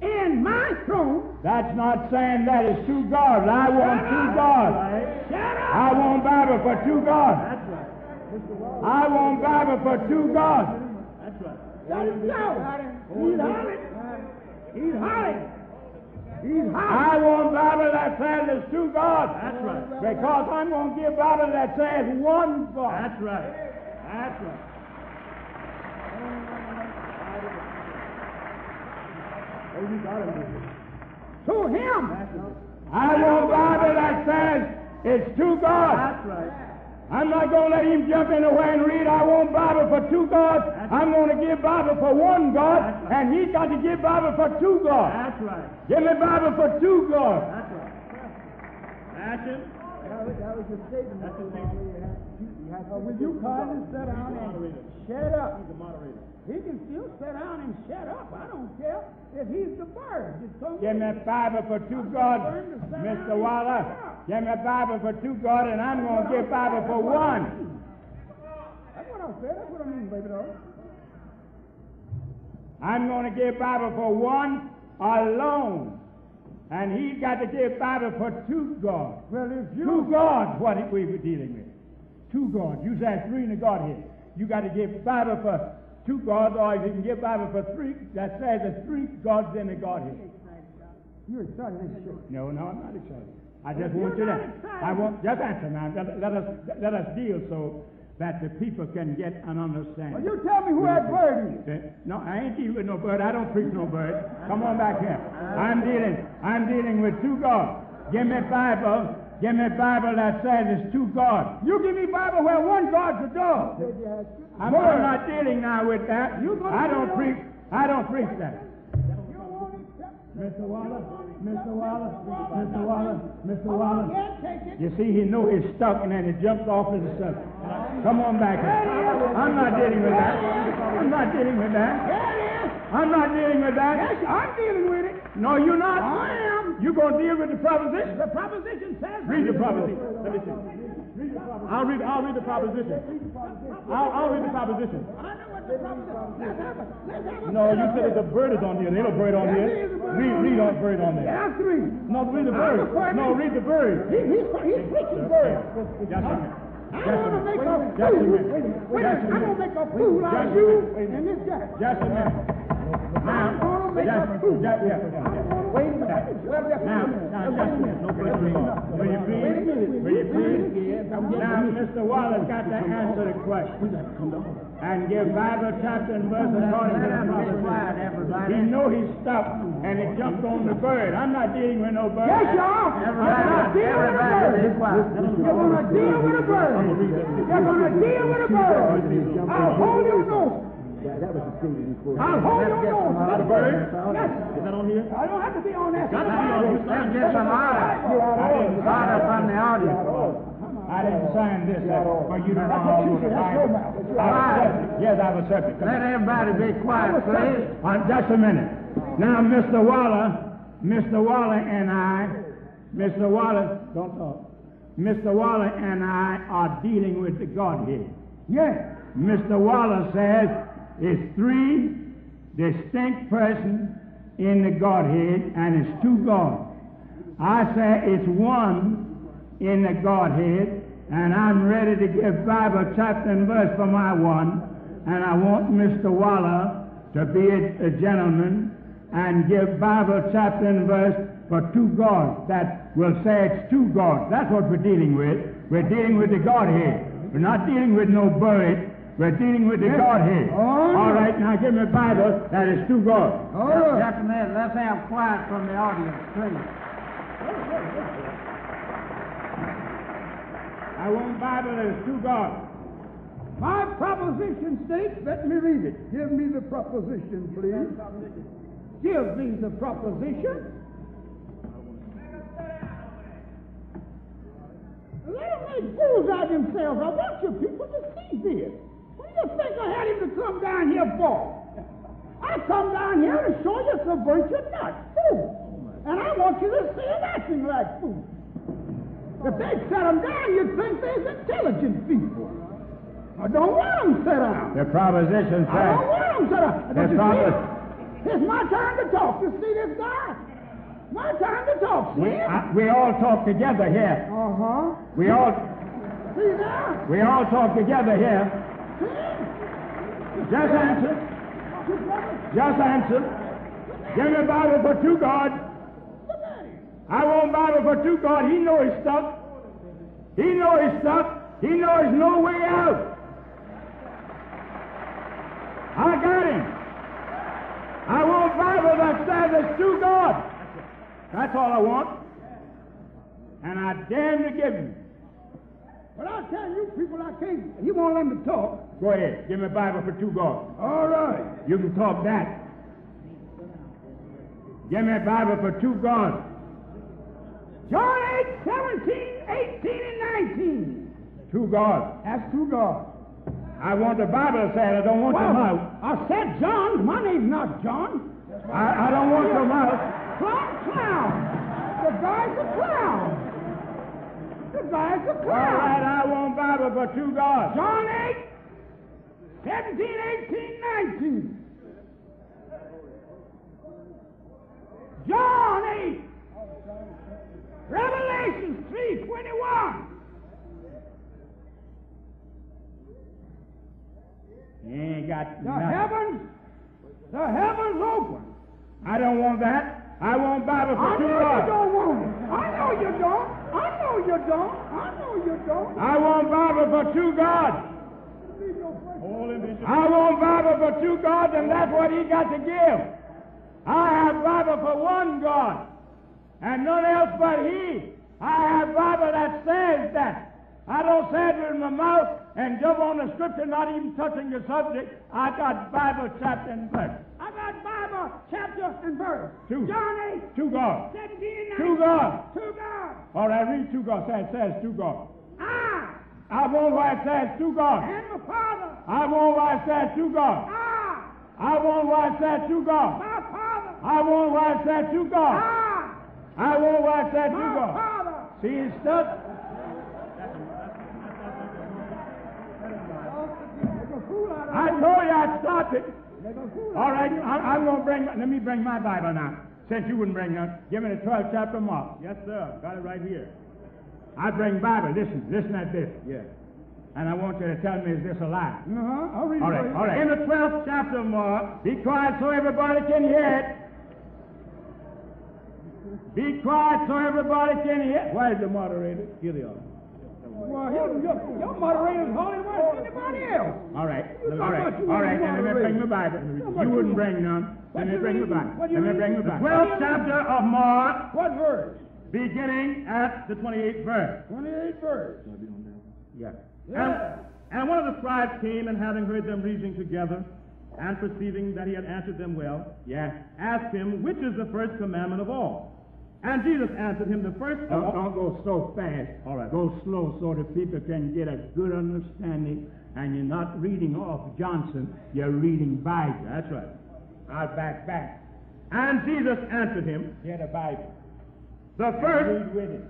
Speaker 1: in my throne.
Speaker 6: That's not saying that it's two gods. I want
Speaker 1: Shut
Speaker 6: two
Speaker 1: up.
Speaker 6: gods.
Speaker 1: Shut up.
Speaker 6: I want Bible for two gods. I want Bible for two gods.
Speaker 1: Let him go. He's hollering. He's hollering. He's hollering.
Speaker 6: I want Bible that says it's two gods.
Speaker 2: That's right.
Speaker 6: Because I'm going to give Bible that says one God.
Speaker 2: That's right. That's right.
Speaker 1: To him.
Speaker 6: I want Bible that says it's two gods.
Speaker 2: That's right.
Speaker 6: I'm not going to let him jump in the way and read. I want Bible for two gods. I'm going to give Bible for one God,
Speaker 2: right.
Speaker 6: and he's got to give Bible for two gods.
Speaker 2: That's right.
Speaker 6: Give me Bible for two gods.
Speaker 2: That's right. Action.
Speaker 1: That was a statement.
Speaker 2: That's the thing.
Speaker 1: Uh, will you kindly sit down and shut up?
Speaker 2: He's the moderator.
Speaker 1: He can still sit down and shut up. I don't care if he's the bird.
Speaker 6: Give me Bible for two gods, Mr. Waller. Give me a Bible for two gods, and I'm going to give Bible for one.
Speaker 1: That's what I said. That's what I mean, baby doll.
Speaker 6: I'm going to give Bible for one alone. And he's got to give Bible for two gods.
Speaker 1: Well, if you Two
Speaker 6: gods, what we were dealing with. Two gods. You said three in the Godhead. You got to give Bible for two gods, or you can give Bible for three. That says there's three gods in the Godhead.
Speaker 1: you're excited, ain't you?
Speaker 6: No, no, I'm not excited. I just want you to. I want just answer now. Let, let us let us deal so that the people can get an
Speaker 1: Well,
Speaker 6: understanding.
Speaker 1: you tell me who that bird is.
Speaker 6: No, I ain't dealing with no bird. I don't preach no bird. Come on back here. I'm dealing. I'm dealing with two gods. Give me Bible. Give me a Bible that says it's two gods.
Speaker 1: You give me a Bible where one God's a dog.
Speaker 6: I'm, not dealing now with that. I don't preach. I don't preach that. Mr. Waller, Mr. Waller, Mr. Waller, Mr. Oh, Waller. You see, he know he's stuck and then he jumped off of the subject. Come on back here. I'm not dealing with that. I'm not dealing with that. I'm not dealing with that.
Speaker 1: I'm dealing with it.
Speaker 6: No, you're not.
Speaker 1: I am.
Speaker 6: You're going to deal with the proposition.
Speaker 1: The proposition says.
Speaker 6: Read the proposition. Let me see. I'll read. I'll read the proposition. I'll, I'll read the proposition.
Speaker 1: I know what the proposition. Let's have it. Let's have it.
Speaker 6: No, you said it's a bird is on here. There's no bird on here. Read, read on bird on there.
Speaker 1: Yeah, three.
Speaker 6: No, read the bird. No, read the bird.
Speaker 1: He, he's, he's preaching bird.
Speaker 6: A minute.
Speaker 1: I
Speaker 6: a
Speaker 1: want to make a
Speaker 6: a
Speaker 1: fool. Wait a
Speaker 6: a
Speaker 1: minute. Going to make a fool out of you and this guy.
Speaker 6: Just a minute. Now.
Speaker 1: Wait a minute.
Speaker 6: Now, just a minute. No anymore. Will you please? Will you please? Now, Mr. Wallace got to answer the question. And give Bible chapter and verse according to the
Speaker 5: everybody.
Speaker 6: He know he stopped and he jumped on the bird. I'm not dealing with no bird.
Speaker 1: Yes, you are. You're deal with a bird. You're gonna deal with a bird. You're gonna deal with a bird. I'll hold your nose. I'll hold your nose.
Speaker 2: Bird? Is that on here?
Speaker 1: I don't have to be on that.
Speaker 2: Gotta be on.
Speaker 5: Let's
Speaker 2: signed
Speaker 5: get some order. Order from the audience.
Speaker 6: I didn't sign this for you to run all over the Bible. Was. Yes, I was subject.
Speaker 5: Let everybody be quiet, please.
Speaker 6: Uh, just a minute. Now, Mr. Waller, Mr. Waller and I, Mr. Waller, don't talk. Mr. Waller and I are dealing with the Godhead.
Speaker 1: Yes.
Speaker 6: Mr. Waller says it's three distinct persons in the Godhead and it's two gods. I say it's one in the Godhead and I'm ready to give Bible chapter and verse for my one and I want Mr. Waller to be a, a gentleman and give Bible chapter and verse for two gods that will say it's two gods. That's what we're dealing with. We're dealing with the Godhead. We're not dealing with no bird. We're dealing with the Godhead.
Speaker 1: Oh,
Speaker 6: All right, now give me a Bible that is two gods.
Speaker 1: All
Speaker 5: Just, just a minute. Let's have quiet from the audience, please.
Speaker 6: I want Bible that is two gods.
Speaker 1: My proposition states, let me read it. Give me the proposition, please. Give me the proposition. Let them make fools out of themselves. I want you people to see this. You think I had him to come down here for? I come down here to show you some virtue not fool. And I want you to see them acting like fools. If they set them down, you'd think they're intelligent people. I don't want them set down.
Speaker 6: The proposition
Speaker 1: I don't want them set down.
Speaker 6: That's
Speaker 1: Don't you
Speaker 6: not
Speaker 1: see?
Speaker 6: the-
Speaker 1: It's my turn to talk. You see this guy? My turn to talk. See
Speaker 6: we,
Speaker 1: him?
Speaker 6: I, we all talk together here.
Speaker 1: Uh-huh.
Speaker 6: We all,
Speaker 1: See there?
Speaker 6: we all talk together here. Just answer. Just answer. Give me Bible for two
Speaker 1: God.
Speaker 6: I want Bible for two God. He know his stuff. He know his stuff. He knows no way out. I got him. I want Bible that says it's two gods. That's all I want. And I damn to give him.
Speaker 1: But I'll tell you people I can't. He won't let me talk.
Speaker 6: Go ahead. Give me a Bible for two gods.
Speaker 1: All right.
Speaker 6: You can talk that. Give me a Bible for two gods.
Speaker 1: John 8, 17, 18, and 19.
Speaker 6: Two gods.
Speaker 1: That's two gods.
Speaker 6: I want the Bible to say it. I don't want your mouth.
Speaker 1: I said John. My name's not John.
Speaker 6: I, I don't want your mouth.
Speaker 1: Clown, clown. The guy's a clown. The guy's a
Speaker 6: All right, I want Bible for two gods.
Speaker 1: John 8, 17, 18, 19. John 8. Revelation 3, 21.
Speaker 6: You ain't got
Speaker 1: The
Speaker 6: nothing.
Speaker 1: heavens, the heavens open.
Speaker 6: I don't want that. I want Bible for
Speaker 1: I
Speaker 6: two
Speaker 1: know you
Speaker 6: gods.
Speaker 1: don't want it. I know you don't. I know you don't. I know you don't.
Speaker 6: I want Bible for two gods.
Speaker 2: Hold.
Speaker 6: I want Bible for two gods, and that's what he got to give. I have Bible for one God, and none else but He. I have Bible that says that. I don't say it with my mouth and jump on the scripture, not even touching the subject. I got Bible chapter and verse.
Speaker 1: Bible chapter and verse.
Speaker 6: Two.
Speaker 1: John 8,
Speaker 6: Two gods.
Speaker 1: 17, and 19.
Speaker 6: Two gods.
Speaker 1: Two gods.
Speaker 6: All right, read two gods. Say It says two gods.
Speaker 1: I
Speaker 6: I want why it says two gods.
Speaker 1: and my father.
Speaker 6: I want why it says two gods.
Speaker 1: I,
Speaker 6: I want why it says two gods.
Speaker 1: my father.
Speaker 6: I want why it says two gods.
Speaker 1: I,
Speaker 6: I want why it says two
Speaker 1: my father.
Speaker 6: See his stuff?
Speaker 1: Make a fool out of
Speaker 6: I told you I'd stop it.
Speaker 1: Make a fool
Speaker 6: All right. I, I'm going to bring, let me bring my Bible now. Since you wouldn't bring none, give me the 12th chapter of Mark.
Speaker 2: Yes, sir. Got it right here.
Speaker 6: I bring Bible. Listen, listen at this.
Speaker 2: Yes.
Speaker 6: And I want you to tell me, is this a lie?
Speaker 1: Uh-huh. I'll read
Speaker 6: All right, all right. In the 12th chapter of Mark, be quiet so everybody can hear it. Be quiet so everybody can hear it. Where's the moderator?
Speaker 2: Here they are.
Speaker 1: Well, you, your, your moderator's holy worse than anybody else.
Speaker 6: All right,
Speaker 1: You
Speaker 6: all right,
Speaker 1: thought you
Speaker 6: all
Speaker 1: was
Speaker 6: right.
Speaker 1: the
Speaker 6: And let me bring my Bible. You wouldn't bring none. Let me bring my
Speaker 1: reading?
Speaker 6: Bible.
Speaker 1: What you
Speaker 6: Let me bring my
Speaker 1: reading?
Speaker 6: Bible.
Speaker 2: Twelfth chapter of Mark,
Speaker 1: What verse?
Speaker 2: beginning at the 28th verse.
Speaker 1: Twenty-eighth verse.
Speaker 6: Yeah.
Speaker 1: Yeah.
Speaker 2: And, and one of the scribes came, and having heard them reasoning together, and perceiving that he had answered them well,
Speaker 6: Yeah.
Speaker 2: asked him, Which is the first commandment of all? And Jesus answered him, The first
Speaker 6: Don't, don't go so fast.
Speaker 2: All right.
Speaker 6: Go slow so the people can get a good understanding. And you're not reading off Johnson, you're reading Bible.
Speaker 2: That's right.
Speaker 6: I'll back back.
Speaker 2: And Jesus answered him,
Speaker 6: Get a Bible.
Speaker 2: The first.
Speaker 6: Read with it.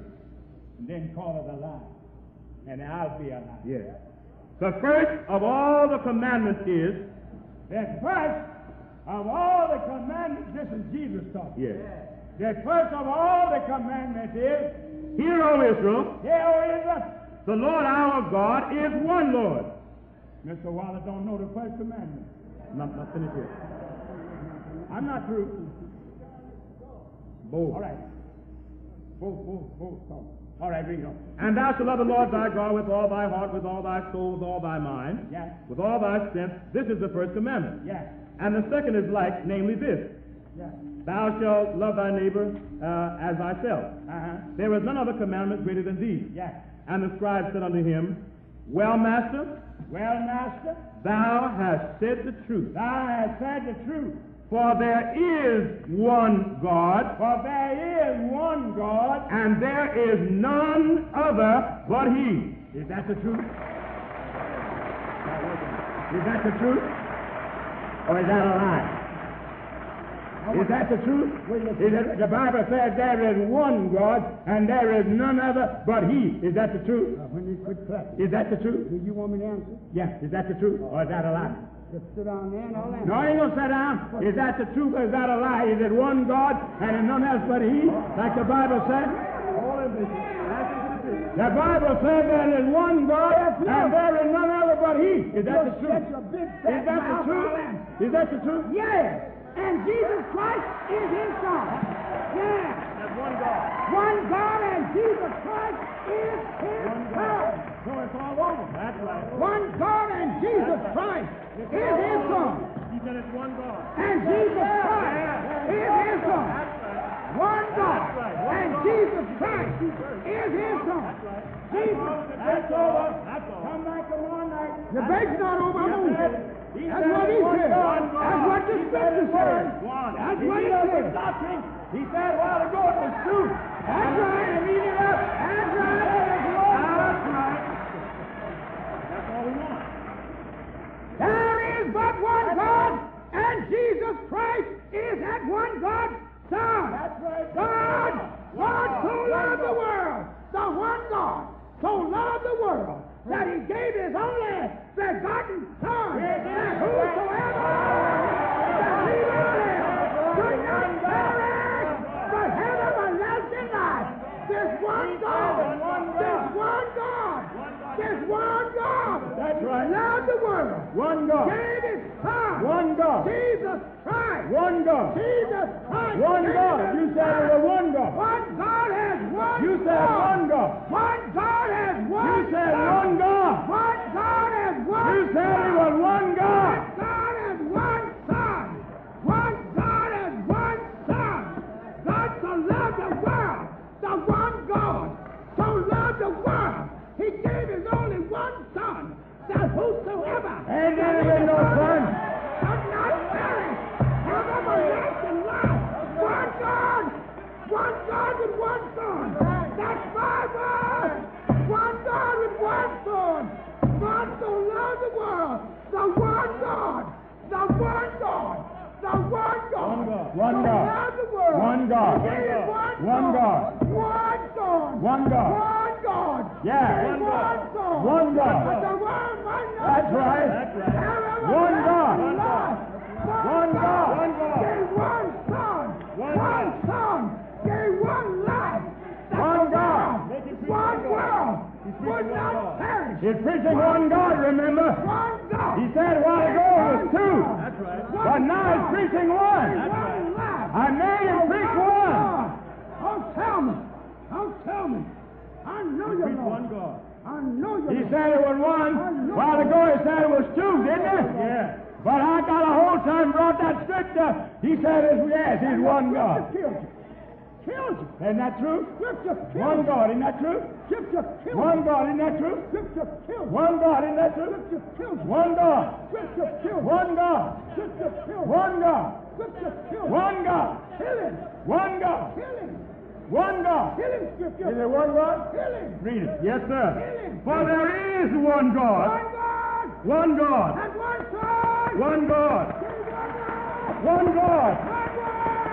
Speaker 6: And then call it a lie. And I'll be a lie.
Speaker 2: Yes. The first of all the commandments is.
Speaker 6: The first of all the commandments, this is Jesus talking.
Speaker 2: Yes.
Speaker 6: The first of all the commandments is,
Speaker 2: Hear, O Israel,
Speaker 6: Hear, O Israel,
Speaker 2: the Lord our God is one Lord.
Speaker 6: Mr. Wallace don't know the first commandment.
Speaker 2: Not, not finished yet.
Speaker 6: I'm not through.
Speaker 2: Both.
Speaker 6: All right. Both, both, both talk. All right, read on.
Speaker 2: And thou shalt love the Lord thy God with all thy heart, with all thy soul, with all thy mind,
Speaker 6: Yes.
Speaker 2: with all thy strength. This is the first commandment.
Speaker 6: Yes.
Speaker 2: And the second is like, namely this
Speaker 6: Yes.
Speaker 2: Thou shalt love thy neighbor uh, as thyself.
Speaker 6: Uh-huh.
Speaker 2: There is none other commandment greater than these.
Speaker 6: Yes.
Speaker 2: And the scribe said unto him, Well, master,
Speaker 6: Well, master,
Speaker 2: thou hast said the truth.
Speaker 6: thou hast said the truth.
Speaker 2: For there is one God,
Speaker 6: For there is one God.
Speaker 2: and there is none other but He.
Speaker 6: Is that the truth? Is that the truth? Or is that a lie? Is that the truth? Is it, the Bible says there is one God and there is none other but He. Is that the truth?
Speaker 1: When you quit clapping,
Speaker 6: Is that the truth?
Speaker 1: do you want me to answer?
Speaker 6: Yes. Is that the truth? Or is that a lie?
Speaker 1: Just sit down there and I'll answer.
Speaker 6: No, I ain't gonna sit down. Is that the truth or is that a lie? Is it one God and none else but He? Like the Bible said? The Bible says there is one God and there is none other but He. Is that the truth? Is that the truth? Is that the truth?
Speaker 1: Yes. And Jesus Christ is his son. Yeah.
Speaker 2: There's one God.
Speaker 1: One God and Jesus Christ is his son.
Speaker 6: So it's all over.
Speaker 2: That's right.
Speaker 1: One God and Jesus Christ is his son.
Speaker 2: He said it's one God.
Speaker 1: And Jesus Christ is his son. One God right. one and Jesus Christ is his son. Jesus.
Speaker 6: That's over. That's all. Come back tomorrow night.
Speaker 1: The debate's not over. I'm on. That's what he said. That's what the scripture says.
Speaker 6: One.
Speaker 1: That's what he
Speaker 6: said
Speaker 1: said.
Speaker 6: He said a while ago it was true.
Speaker 1: That's right.
Speaker 6: And read it up.
Speaker 1: That's right.
Speaker 6: That's right.
Speaker 2: That's all we want.
Speaker 1: There is but one God, and Jesus Christ is that one God, Son.
Speaker 6: That's right.
Speaker 1: God, God so loved the world, the one God, so loved the world that he gave his only begotten Son, that whosoever that believeth should not perish, but have everlasting life. This one God, this one God, this one God,
Speaker 6: That's right.
Speaker 1: loved the world,
Speaker 6: One God.
Speaker 1: gave Christ.
Speaker 6: One God.
Speaker 1: Jesus Christ.
Speaker 6: One God.
Speaker 1: Jesus Christ.
Speaker 6: One God. You said it was one God.
Speaker 1: One God has one
Speaker 6: You said
Speaker 1: God.
Speaker 6: one God.
Speaker 1: One God. One.
Speaker 6: God.
Speaker 1: One God. One
Speaker 6: God.
Speaker 1: One God.
Speaker 6: Yeah. One God.
Speaker 1: One God.
Speaker 6: One God.
Speaker 1: But the one, one God.
Speaker 6: That's right.
Speaker 2: That's right.
Speaker 6: One God.
Speaker 1: One God.
Speaker 6: One God.
Speaker 2: One God.
Speaker 1: Gave one son.
Speaker 2: One
Speaker 1: One
Speaker 2: God.
Speaker 1: son. Gave one life.
Speaker 6: One God.
Speaker 1: One world. Would not perish.
Speaker 6: He's preaching one God, remember?
Speaker 1: One God.
Speaker 6: He said a while ago it was two.
Speaker 2: That's right.
Speaker 6: But now he's preaching one.
Speaker 1: One life.
Speaker 6: I made him preach one.
Speaker 1: Don't tell me. Don't tell me. I know you're
Speaker 2: Preach one God.
Speaker 1: I know you
Speaker 6: He said it was one. While ago he said it was two, didn't he?
Speaker 2: Yeah.
Speaker 6: But I got a hold time brought that scripture. He said it's yes, he's one God.
Speaker 1: Killed you. Killed you.
Speaker 6: Isn't that true?
Speaker 1: Scripture killed
Speaker 6: One. God, isn't that true?
Speaker 1: Scripture killed
Speaker 6: One. God, isn't that true?
Speaker 1: Scripture killed you.
Speaker 6: One God, isn't that true?
Speaker 1: Scripture killed you.
Speaker 6: One God.
Speaker 1: Scripture killed.
Speaker 6: One God.
Speaker 1: Scripture killed you.
Speaker 6: One God.
Speaker 1: Scripture killed you.
Speaker 6: One God.
Speaker 1: Kill him.
Speaker 6: One God.
Speaker 1: Kill him.
Speaker 6: One God.
Speaker 1: Kill him, Scripture.
Speaker 6: Is it one God?
Speaker 1: Kill him.
Speaker 6: Read it. Yes, sir.
Speaker 1: Kill him.
Speaker 6: For there is one God.
Speaker 1: One God
Speaker 6: One God.
Speaker 1: and one
Speaker 6: God.
Speaker 1: One God.
Speaker 6: One God.
Speaker 1: One God.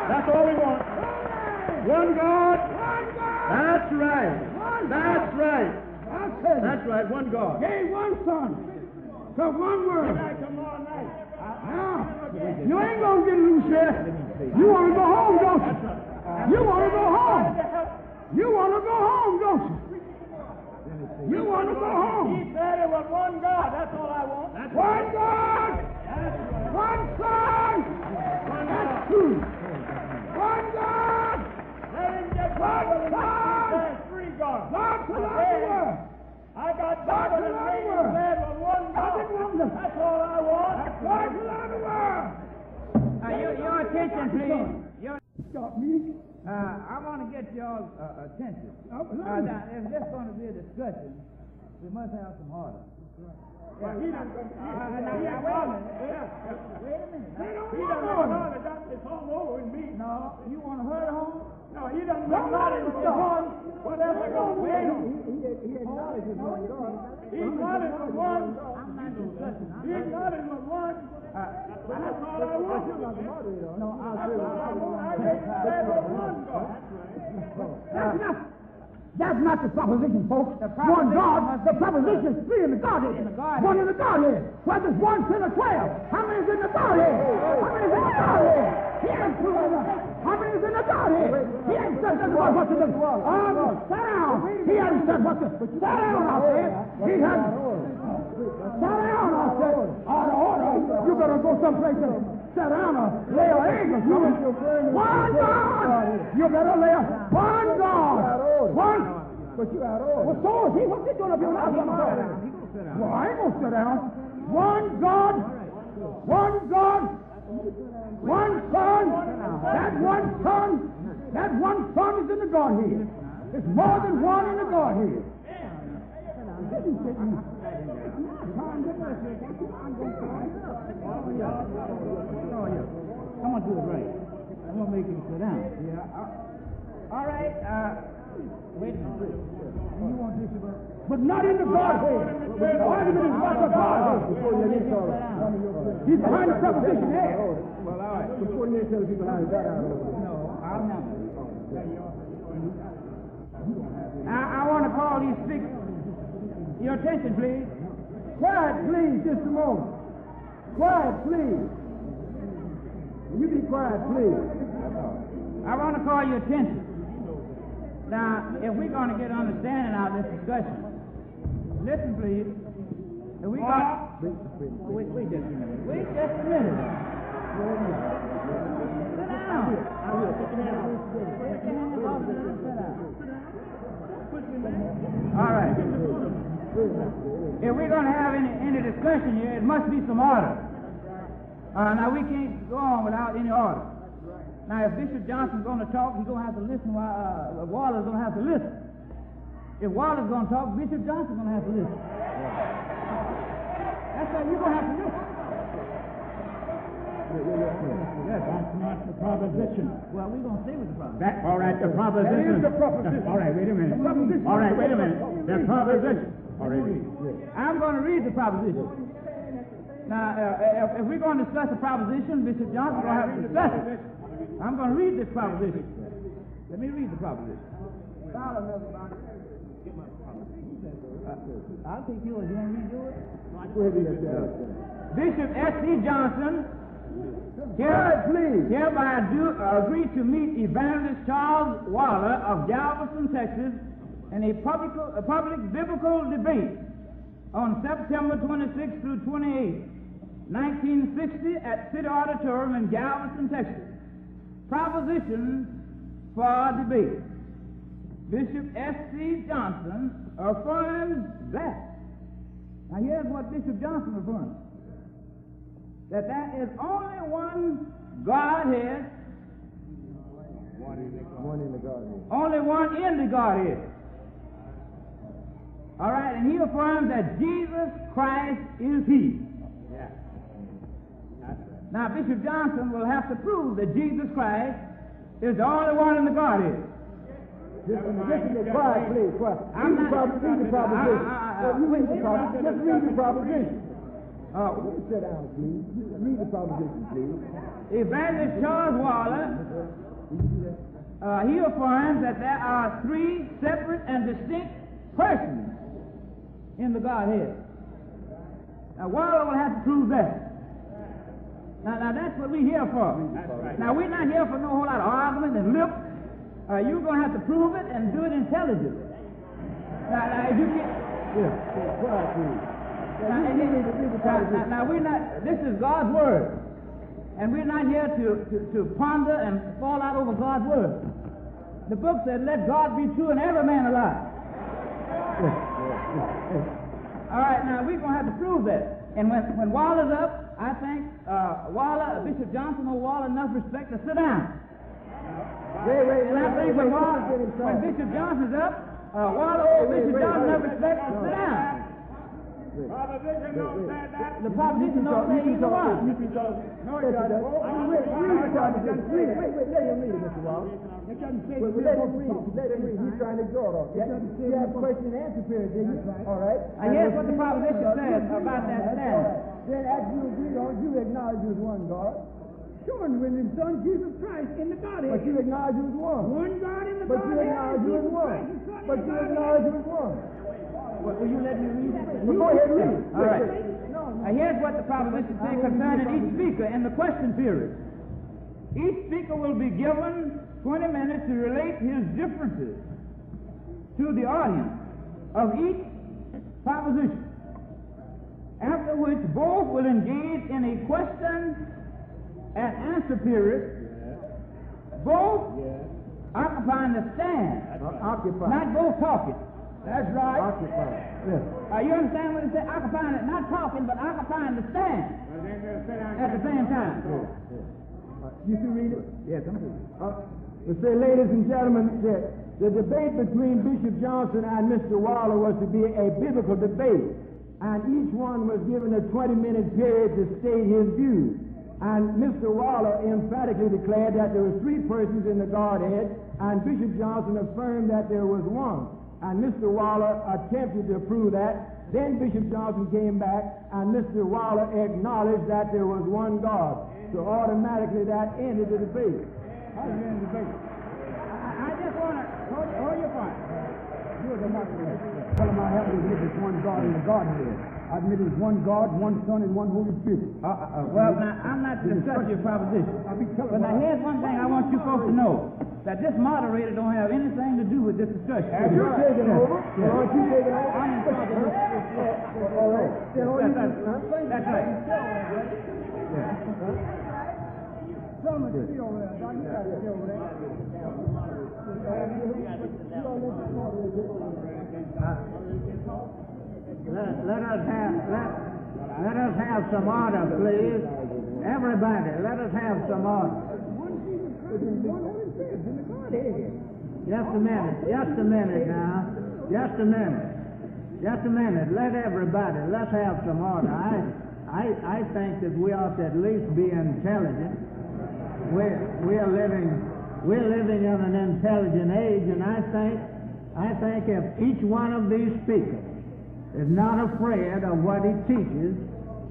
Speaker 6: That's all we want. One God. That's right. That's right.
Speaker 1: I tell you.
Speaker 6: That's right. One God.
Speaker 1: Gave one son to one word.
Speaker 6: Tomorrow night.
Speaker 1: Now, you ain't gonna get loose here. You wanna go home, don't you? You wanna go home. You wanna go home, don't you? You wanna go home.
Speaker 6: He said it was one God. That's all I want.
Speaker 1: One God, one Son. That's true. One God,
Speaker 6: Let him get
Speaker 1: one Son.
Speaker 6: There's three gods.
Speaker 1: God to the world.
Speaker 6: I got
Speaker 1: to
Speaker 6: and
Speaker 1: world.
Speaker 6: said was one God.
Speaker 1: didn't want to.
Speaker 6: That's all I want.
Speaker 1: God to the world.
Speaker 4: Uh, your, your attention, please. Your,
Speaker 1: Stop me.
Speaker 4: uh, I want to get your uh, attention. Uh,
Speaker 1: no.
Speaker 4: now, if there's going to be a discussion, we must have some order.
Speaker 6: Well, he done, he,
Speaker 4: Uh, now,
Speaker 6: ain't
Speaker 4: wait a minute. Wait a minute.
Speaker 1: They don't want order.
Speaker 6: this all over with me.
Speaker 4: No, you want to hurry home?
Speaker 6: No, he done
Speaker 1: No,
Speaker 6: been mad at
Speaker 1: no,
Speaker 6: me
Speaker 1: no.
Speaker 6: one. Whatever goes. Wait.
Speaker 4: He acknowledges one God.
Speaker 6: He acknowledged was one.
Speaker 4: I'm not discussing. I'm
Speaker 6: He acknowledged was one. That's all I want.
Speaker 4: No, I'll say
Speaker 6: all I just said was one.
Speaker 1: That's not, that's not the proposition, folks.
Speaker 4: The
Speaker 1: one God, the proposition is three in the Godhead.
Speaker 4: In the Godhead.
Speaker 1: One in the Godhead. Whether it's one, ten, or twelve. How many is in the Godhead? How many is in the Godhead? He ain't proven that. How many is in the Godhead? He ain't said nothing about what to do. Um, sit down. He hasn't said what to Sit down, I said. He hasn't. Sit down, I said. Out of order. You better go someplace and sit down or lay an egg or something. One God. You better lay a one God. One. But you out of order. Well, so is he. What's he doing up here now? Well, I ain't gonna sit down. One God. One God. One Son. That one Son. That one Son is in the Godhead. It's more than one in the Godhead.
Speaker 4: I'm to do it right. I'm to make him sit down. Yeah. All right. Uh, wait a minute. You want this about...
Speaker 1: But not in the Godhead. The argument is about the Godhead. He's behind the preposition there.
Speaker 4: Well, all right.
Speaker 1: Before you tell people how he got out of it.
Speaker 4: No, I'm not. I, I want to call these six. Your attention, please.
Speaker 1: Quiet, please, just a moment. Quiet, please. You be quiet, please.
Speaker 4: I want to call your attention. Now, if we're going to get understanding out of this discussion, listen, please. If we got, wait, wait just a minute. Wait just a minute. Sit down. All right. If we're going to have any, any discussion here, it must be some order. Uh, now, we can't go on without any order. Now, if Bishop Johnson's going to talk, he's going to have to listen while uh, Waller's going to have to listen. If Waller's going to talk, Bishop Johnson's going to have to listen. That's how you're going to have to listen.
Speaker 6: Yes, that's not the proposition.
Speaker 4: Well, we're going to stay with the problem.
Speaker 6: That, all right, the proposition.
Speaker 1: That is the proposition.
Speaker 6: All right, wait a minute.
Speaker 1: proposition.
Speaker 6: All right, wait a minute. The proposition.
Speaker 4: I'm going to read the proposition. Now, uh, if, if we're going to discuss the proposition, Bishop Johnson's going to have to discuss it. I'm going to read this proposition. Let me read the proposition. I'll take yours. You want to read yours? Bishop S.C. Johnson here, please, hereby do agree to meet Evangelist Charles Waller of Galveston, Texas, in a public, a public biblical debate on September 26 through 28, 1960, at City Auditorium in Galveston, Texas. Proposition for debate. Bishop S.C. Johnson affirms that. Now here's what Bishop Johnson affirms. That there is only one Godhead.
Speaker 7: One in the Godhead.
Speaker 4: Only one in the Godhead. All right, and he affirms that Jesus Christ is He. Now, Bishop Johnson will have to prove that Jesus Christ is the only one in the Godhead.
Speaker 7: Listen to quiet.
Speaker 4: I'm
Speaker 7: Read the,
Speaker 4: not-
Speaker 7: prop- read the proposition.
Speaker 4: I- I- I-
Speaker 7: you read the
Speaker 4: wait,
Speaker 7: prop-
Speaker 4: wait,
Speaker 7: Just read the proposition.
Speaker 4: Uh,
Speaker 7: Sit down, please. Read the proposition, please.
Speaker 4: Evangelist Charles Waller, uh, he affirms that there are three separate and distinct persons in the Godhead. Now, Waller will have to prove that. Now, now that's what we're here for. Now, we're not here for no whole lot of argument and lip. Uh, you're going to have to prove it and do it intelligently. Now, now if you get,
Speaker 7: Yeah, yeah,
Speaker 4: now,
Speaker 7: You-
Speaker 4: and
Speaker 7: you
Speaker 4: then-
Speaker 7: read the- read the
Speaker 4: now, now, now, we're not, this is God's Word. And we're not here to, to, to ponder and fall out over God's Word. The book said, let God be true and every man a lie. All right, now we're going to have to prove that. And when, when Waller's up, I think uh, Waller, Bishop Johnson owes Waller enough respect to sit down.
Speaker 7: Wait, wait,
Speaker 4: And I think when, Waller, when. Bishop Johnson's up, uh, Waller owes Bishop Johnson enough respect to sit down.
Speaker 6: Proposition don't say that.
Speaker 4: The proposition don't say either one.
Speaker 7: No, it doesn't. Wait, read the proposition. Read it. Wait, wait, let him read it, Mr.
Speaker 1: It doesn't say
Speaker 7: Wait, wait, let him read. Let him read. He's trying to draw it off. You you have question and answer period, didn't you? All right.
Speaker 4: And here's what the proposition says about that.
Speaker 7: Then after you agree on, you acknowledge there's one God.
Speaker 1: Sure, and when his son Jesus Christ in the Godhead.
Speaker 7: But you acknowledge there's one.
Speaker 1: One God in the
Speaker 7: But you acknowledge there's one.
Speaker 1: Christ, his son in
Speaker 7: But you acknowledge there's one.
Speaker 4: Will you let me read it?
Speaker 7: Well, go ahead and read it.
Speaker 4: All right. Now, here's what the proposition says concerning each speaker in the question period. Each speaker will be given 20 minutes to relate his differences to the audience of each proposition. After which both will engage in a question and answer period, both occupying the stand, not both talking.
Speaker 1: That's right.
Speaker 7: Occupy. Yes.
Speaker 4: Uh, you understand what it said? Occupying it, not talking, but occupying the stand at the same time.
Speaker 7: You can read it?
Speaker 1: Yes, I'm reading.
Speaker 7: Uh, it say, ladies and gentlemen, the, the debate between Bishop Johnson and Mr. Waller was to be a biblical debate, and each one was given a 20-minute period to state his views. And Mr. Waller emphatically declared that there were three persons in the Godhead, and Bishop Johnson affirmed that there was one. And Mr. Waller attempted to prove that. Then Bishop Johnson came back, and Mr. Waller acknowledged that there was one God. So automatically that ended the debate.
Speaker 1: How you in the debate?
Speaker 4: I, just want to hold, your point.
Speaker 1: You're the. Tell him I have to admit there's one God in the Godhead. I admit there's one God, one Son, and one Holy Spirit.
Speaker 4: Uh, uh, well, now, I'm not discussing your proposition.
Speaker 1: I'll be telling
Speaker 4: But now, here's one thing I want you folks to know. That this moderator don't have anything to do with this discussion.
Speaker 7: You're taking over.
Speaker 4: Yeah.
Speaker 7: Aren't you taking over?
Speaker 4: I'm in charge of this.
Speaker 7: All right. Then all you
Speaker 4: That's,
Speaker 7: do-
Speaker 4: that's, that's right.
Speaker 1: Tell him to be over there. Doc. You got to be over there.
Speaker 5: Let, let us have, let, let us have some order, please. Everybody, let us have some order. Just a minute, just a minute now. Just a minute. Just a minute. Let everybody, let's have some order. I, I, I think that we ought to at least be intelligent. We're, we're living, we're living in an intelligent age, and I think, I think if each one of these speakers is not afraid of what he teaches,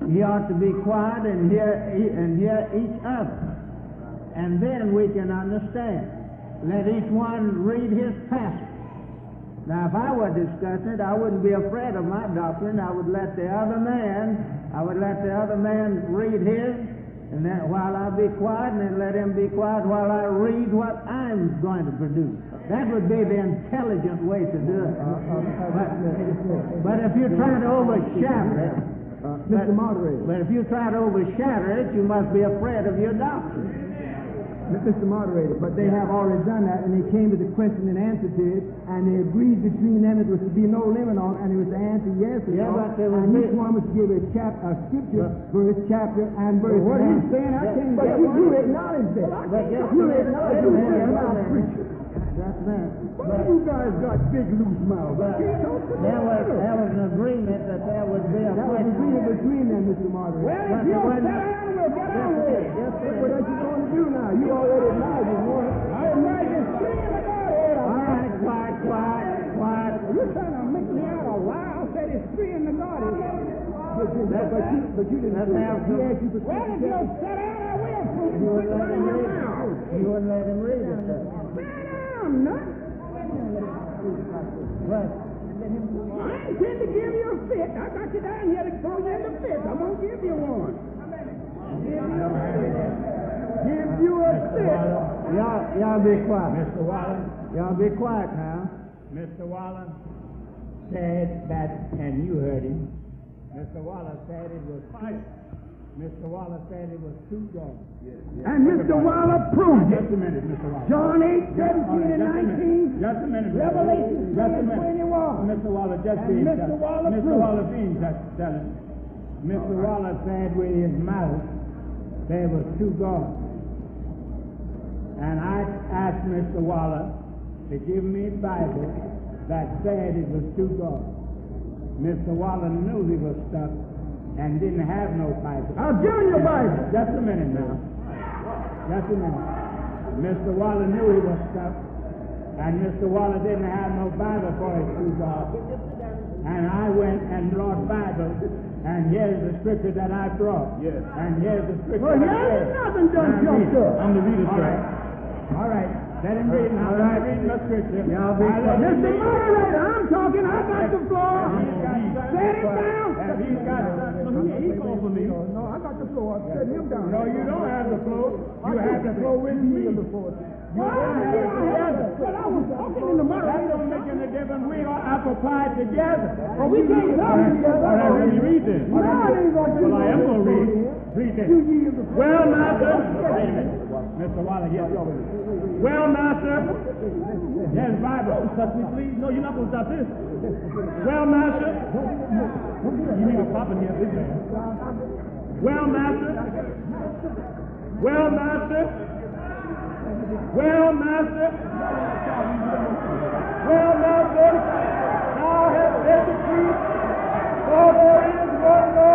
Speaker 5: he ought to be quiet and hear, and hear each other. And then we can understand. Let each one read his passage. Now, if I were discussing it, I wouldn't be afraid of my doctrine. I would let the other man, I would let the other man read his, and then while I be quiet, and then let him be quiet while I read what I'm going to produce. That would be the intelligent way to do it. But, but if you try to overshadow it,
Speaker 7: Mr. Moderator.
Speaker 5: but if you try to overshadow it, you must be afraid of your doctrine.
Speaker 7: Mr. Moderator, but they have already done that, and they came to the question and answer to it, and they agreed between them it was to be no limit on, and it was to answer yes or
Speaker 5: Yeah,
Speaker 7: no.
Speaker 5: but there was
Speaker 7: and each
Speaker 5: this-
Speaker 7: one was to give a chap, a scripture, verse, chapter, and verse.
Speaker 1: what he's
Speaker 7: answer.
Speaker 1: saying, I can't
Speaker 7: But
Speaker 1: get
Speaker 7: you, you acknowledge that.
Speaker 5: Just
Speaker 7: You acknowledge
Speaker 5: wait a
Speaker 7: that.
Speaker 5: minute,
Speaker 7: I'm not
Speaker 5: wait a
Speaker 7: a preacher.
Speaker 5: Just a minute.
Speaker 1: Why you guys got big loose mouths? I can't talk to
Speaker 5: There was,
Speaker 1: you.
Speaker 5: there was an agreement that there would be a
Speaker 7: That was agreement between them, Mr. Moderator.
Speaker 1: Well, if you don't sit
Speaker 5: minute.
Speaker 1: down, we'll get
Speaker 5: Just
Speaker 1: with
Speaker 5: minute,
Speaker 1: it.
Speaker 5: just
Speaker 7: What
Speaker 5: minute.
Speaker 7: are you going to do now? You already acknowledged it, boy.
Speaker 1: I imagine three in the Godhead.
Speaker 5: All right, quiet, quiet, quiet.
Speaker 1: You're trying to make me out a lie. I said it's three in the Godhead.
Speaker 7: But you, but you, but you didn't
Speaker 5: have
Speaker 7: you for
Speaker 1: Well, if you'll sit down, I will.
Speaker 5: You wouldn't let him read it. You wouldn't let him read it, sir.
Speaker 1: Sit down, I intend to give you a fit. I got you down here to throw you in the fit. I'm going to give you one. Give you a fit. Give you a fit.
Speaker 5: y'all, y'all be quiet.
Speaker 6: Mr. Waller,
Speaker 5: Y'all be quiet now.
Speaker 6: Mr. Waller said that, and you heard him. Mr. Waller said it was fire. Mr. Waller said it was two gods.
Speaker 1: And Mr. Waller proved it.
Speaker 6: Just a minute, Mr. Waller.
Speaker 1: John 8,
Speaker 6: All
Speaker 1: 17
Speaker 6: right,
Speaker 1: and
Speaker 6: just a minute.
Speaker 1: 19.
Speaker 6: Just a minute. Mr.
Speaker 1: Revelation
Speaker 6: Just a
Speaker 1: 3 and
Speaker 6: minute.
Speaker 1: 21.
Speaker 6: Mr. Waller, just
Speaker 1: And
Speaker 6: being
Speaker 1: Mr.
Speaker 6: just-
Speaker 1: Waller
Speaker 6: Mr. Waller being just telling. Mr. Waller said with his mouth there was two gods. And I asked Mr. Waller to give me a Bible that said it was two gods. Mr. Waller knew he was stuck and didn't have no Bible.
Speaker 1: I've given you a Bible.
Speaker 6: Just a minute now. Just a minute. Mr. Waller knew he was stuck, and Mr. Waller didn't have no Bible for his two gods. And I went and brought Bible, and here's the scripture that I brought. Yes. And here's the scripture.
Speaker 1: Well,
Speaker 6: that
Speaker 1: here
Speaker 6: I
Speaker 1: ain't
Speaker 6: read.
Speaker 1: nothing done
Speaker 6: Now
Speaker 1: jumped
Speaker 6: read.
Speaker 1: up.
Speaker 6: I'm the reader, sir. All right. Let him read uh, now. All right. Read the scripture.
Speaker 5: Y'all be
Speaker 1: Mr. Moderator, I'm talking. I got the floor.
Speaker 6: He's got
Speaker 1: Set it down.
Speaker 6: If he's got something, he called for me.
Speaker 1: No, I got the floor. I Set him down.
Speaker 6: No, you don't have the flow. You have the flow with me.
Speaker 1: I did. I had it. But I was talking in the
Speaker 6: That
Speaker 1: moderator.
Speaker 6: don't make any difference. We are applied together.
Speaker 1: Well, we can't talk together.
Speaker 6: Right, let me read this.
Speaker 1: No, I ain't gonna do
Speaker 6: Well, I am
Speaker 1: that.
Speaker 6: going to read. Read this.
Speaker 1: You floor.
Speaker 6: Well, master. Wait a minute. Mr. Waller, yes. Well, master. Yes, Bible. Touch me, please. No, you're not going to stop this. Well, master. You need a pop in here, man. Well, master. Well, master. Well, master. Well, master. Thou hast said the truth. For there is one God.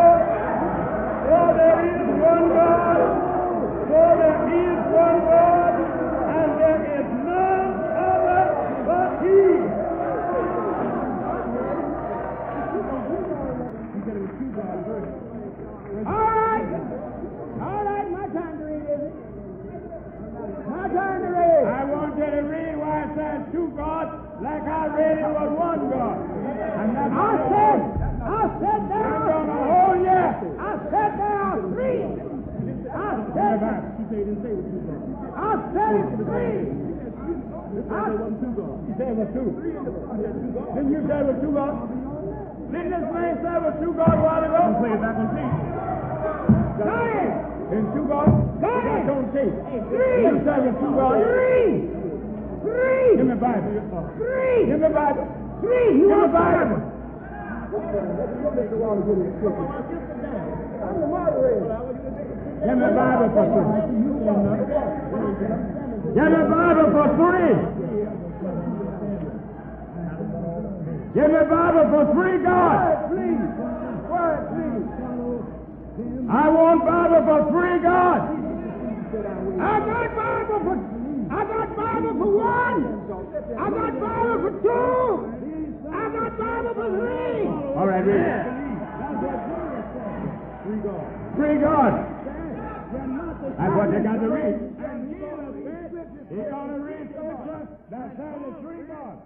Speaker 6: Like I read it was one God.
Speaker 1: I said, I said
Speaker 6: I'm
Speaker 1: down.
Speaker 6: gonna hold you.
Speaker 1: I said down three. I said,
Speaker 6: She said he didn't say it was two gods.
Speaker 1: I said it's three. I,
Speaker 6: He said it was two. Didn't you say it was two gods? Didn't this man say it was two gods a while ago? I'm saying back on tape.
Speaker 1: it.
Speaker 6: And two gods? That's on tape.
Speaker 1: Three.
Speaker 6: You say it was two gods?
Speaker 1: Three. Three.
Speaker 6: Give me Bible.
Speaker 1: Three.
Speaker 6: Give me Bible.
Speaker 1: Three. You
Speaker 6: Give me
Speaker 1: want
Speaker 6: Bible.
Speaker 1: I'm the moderator.
Speaker 6: Give me Bible for three. Give me Bible for three. Give me Bible for three.
Speaker 1: Quiet, please. Quiet, please.
Speaker 6: I want Bible for three gods.
Speaker 1: I got Bible for I got Bible for one. I got Bible for two. I got Bible for three.
Speaker 6: All right, read it. Three gods. That's what you got to read. You're going to read scripture that says it's three gods.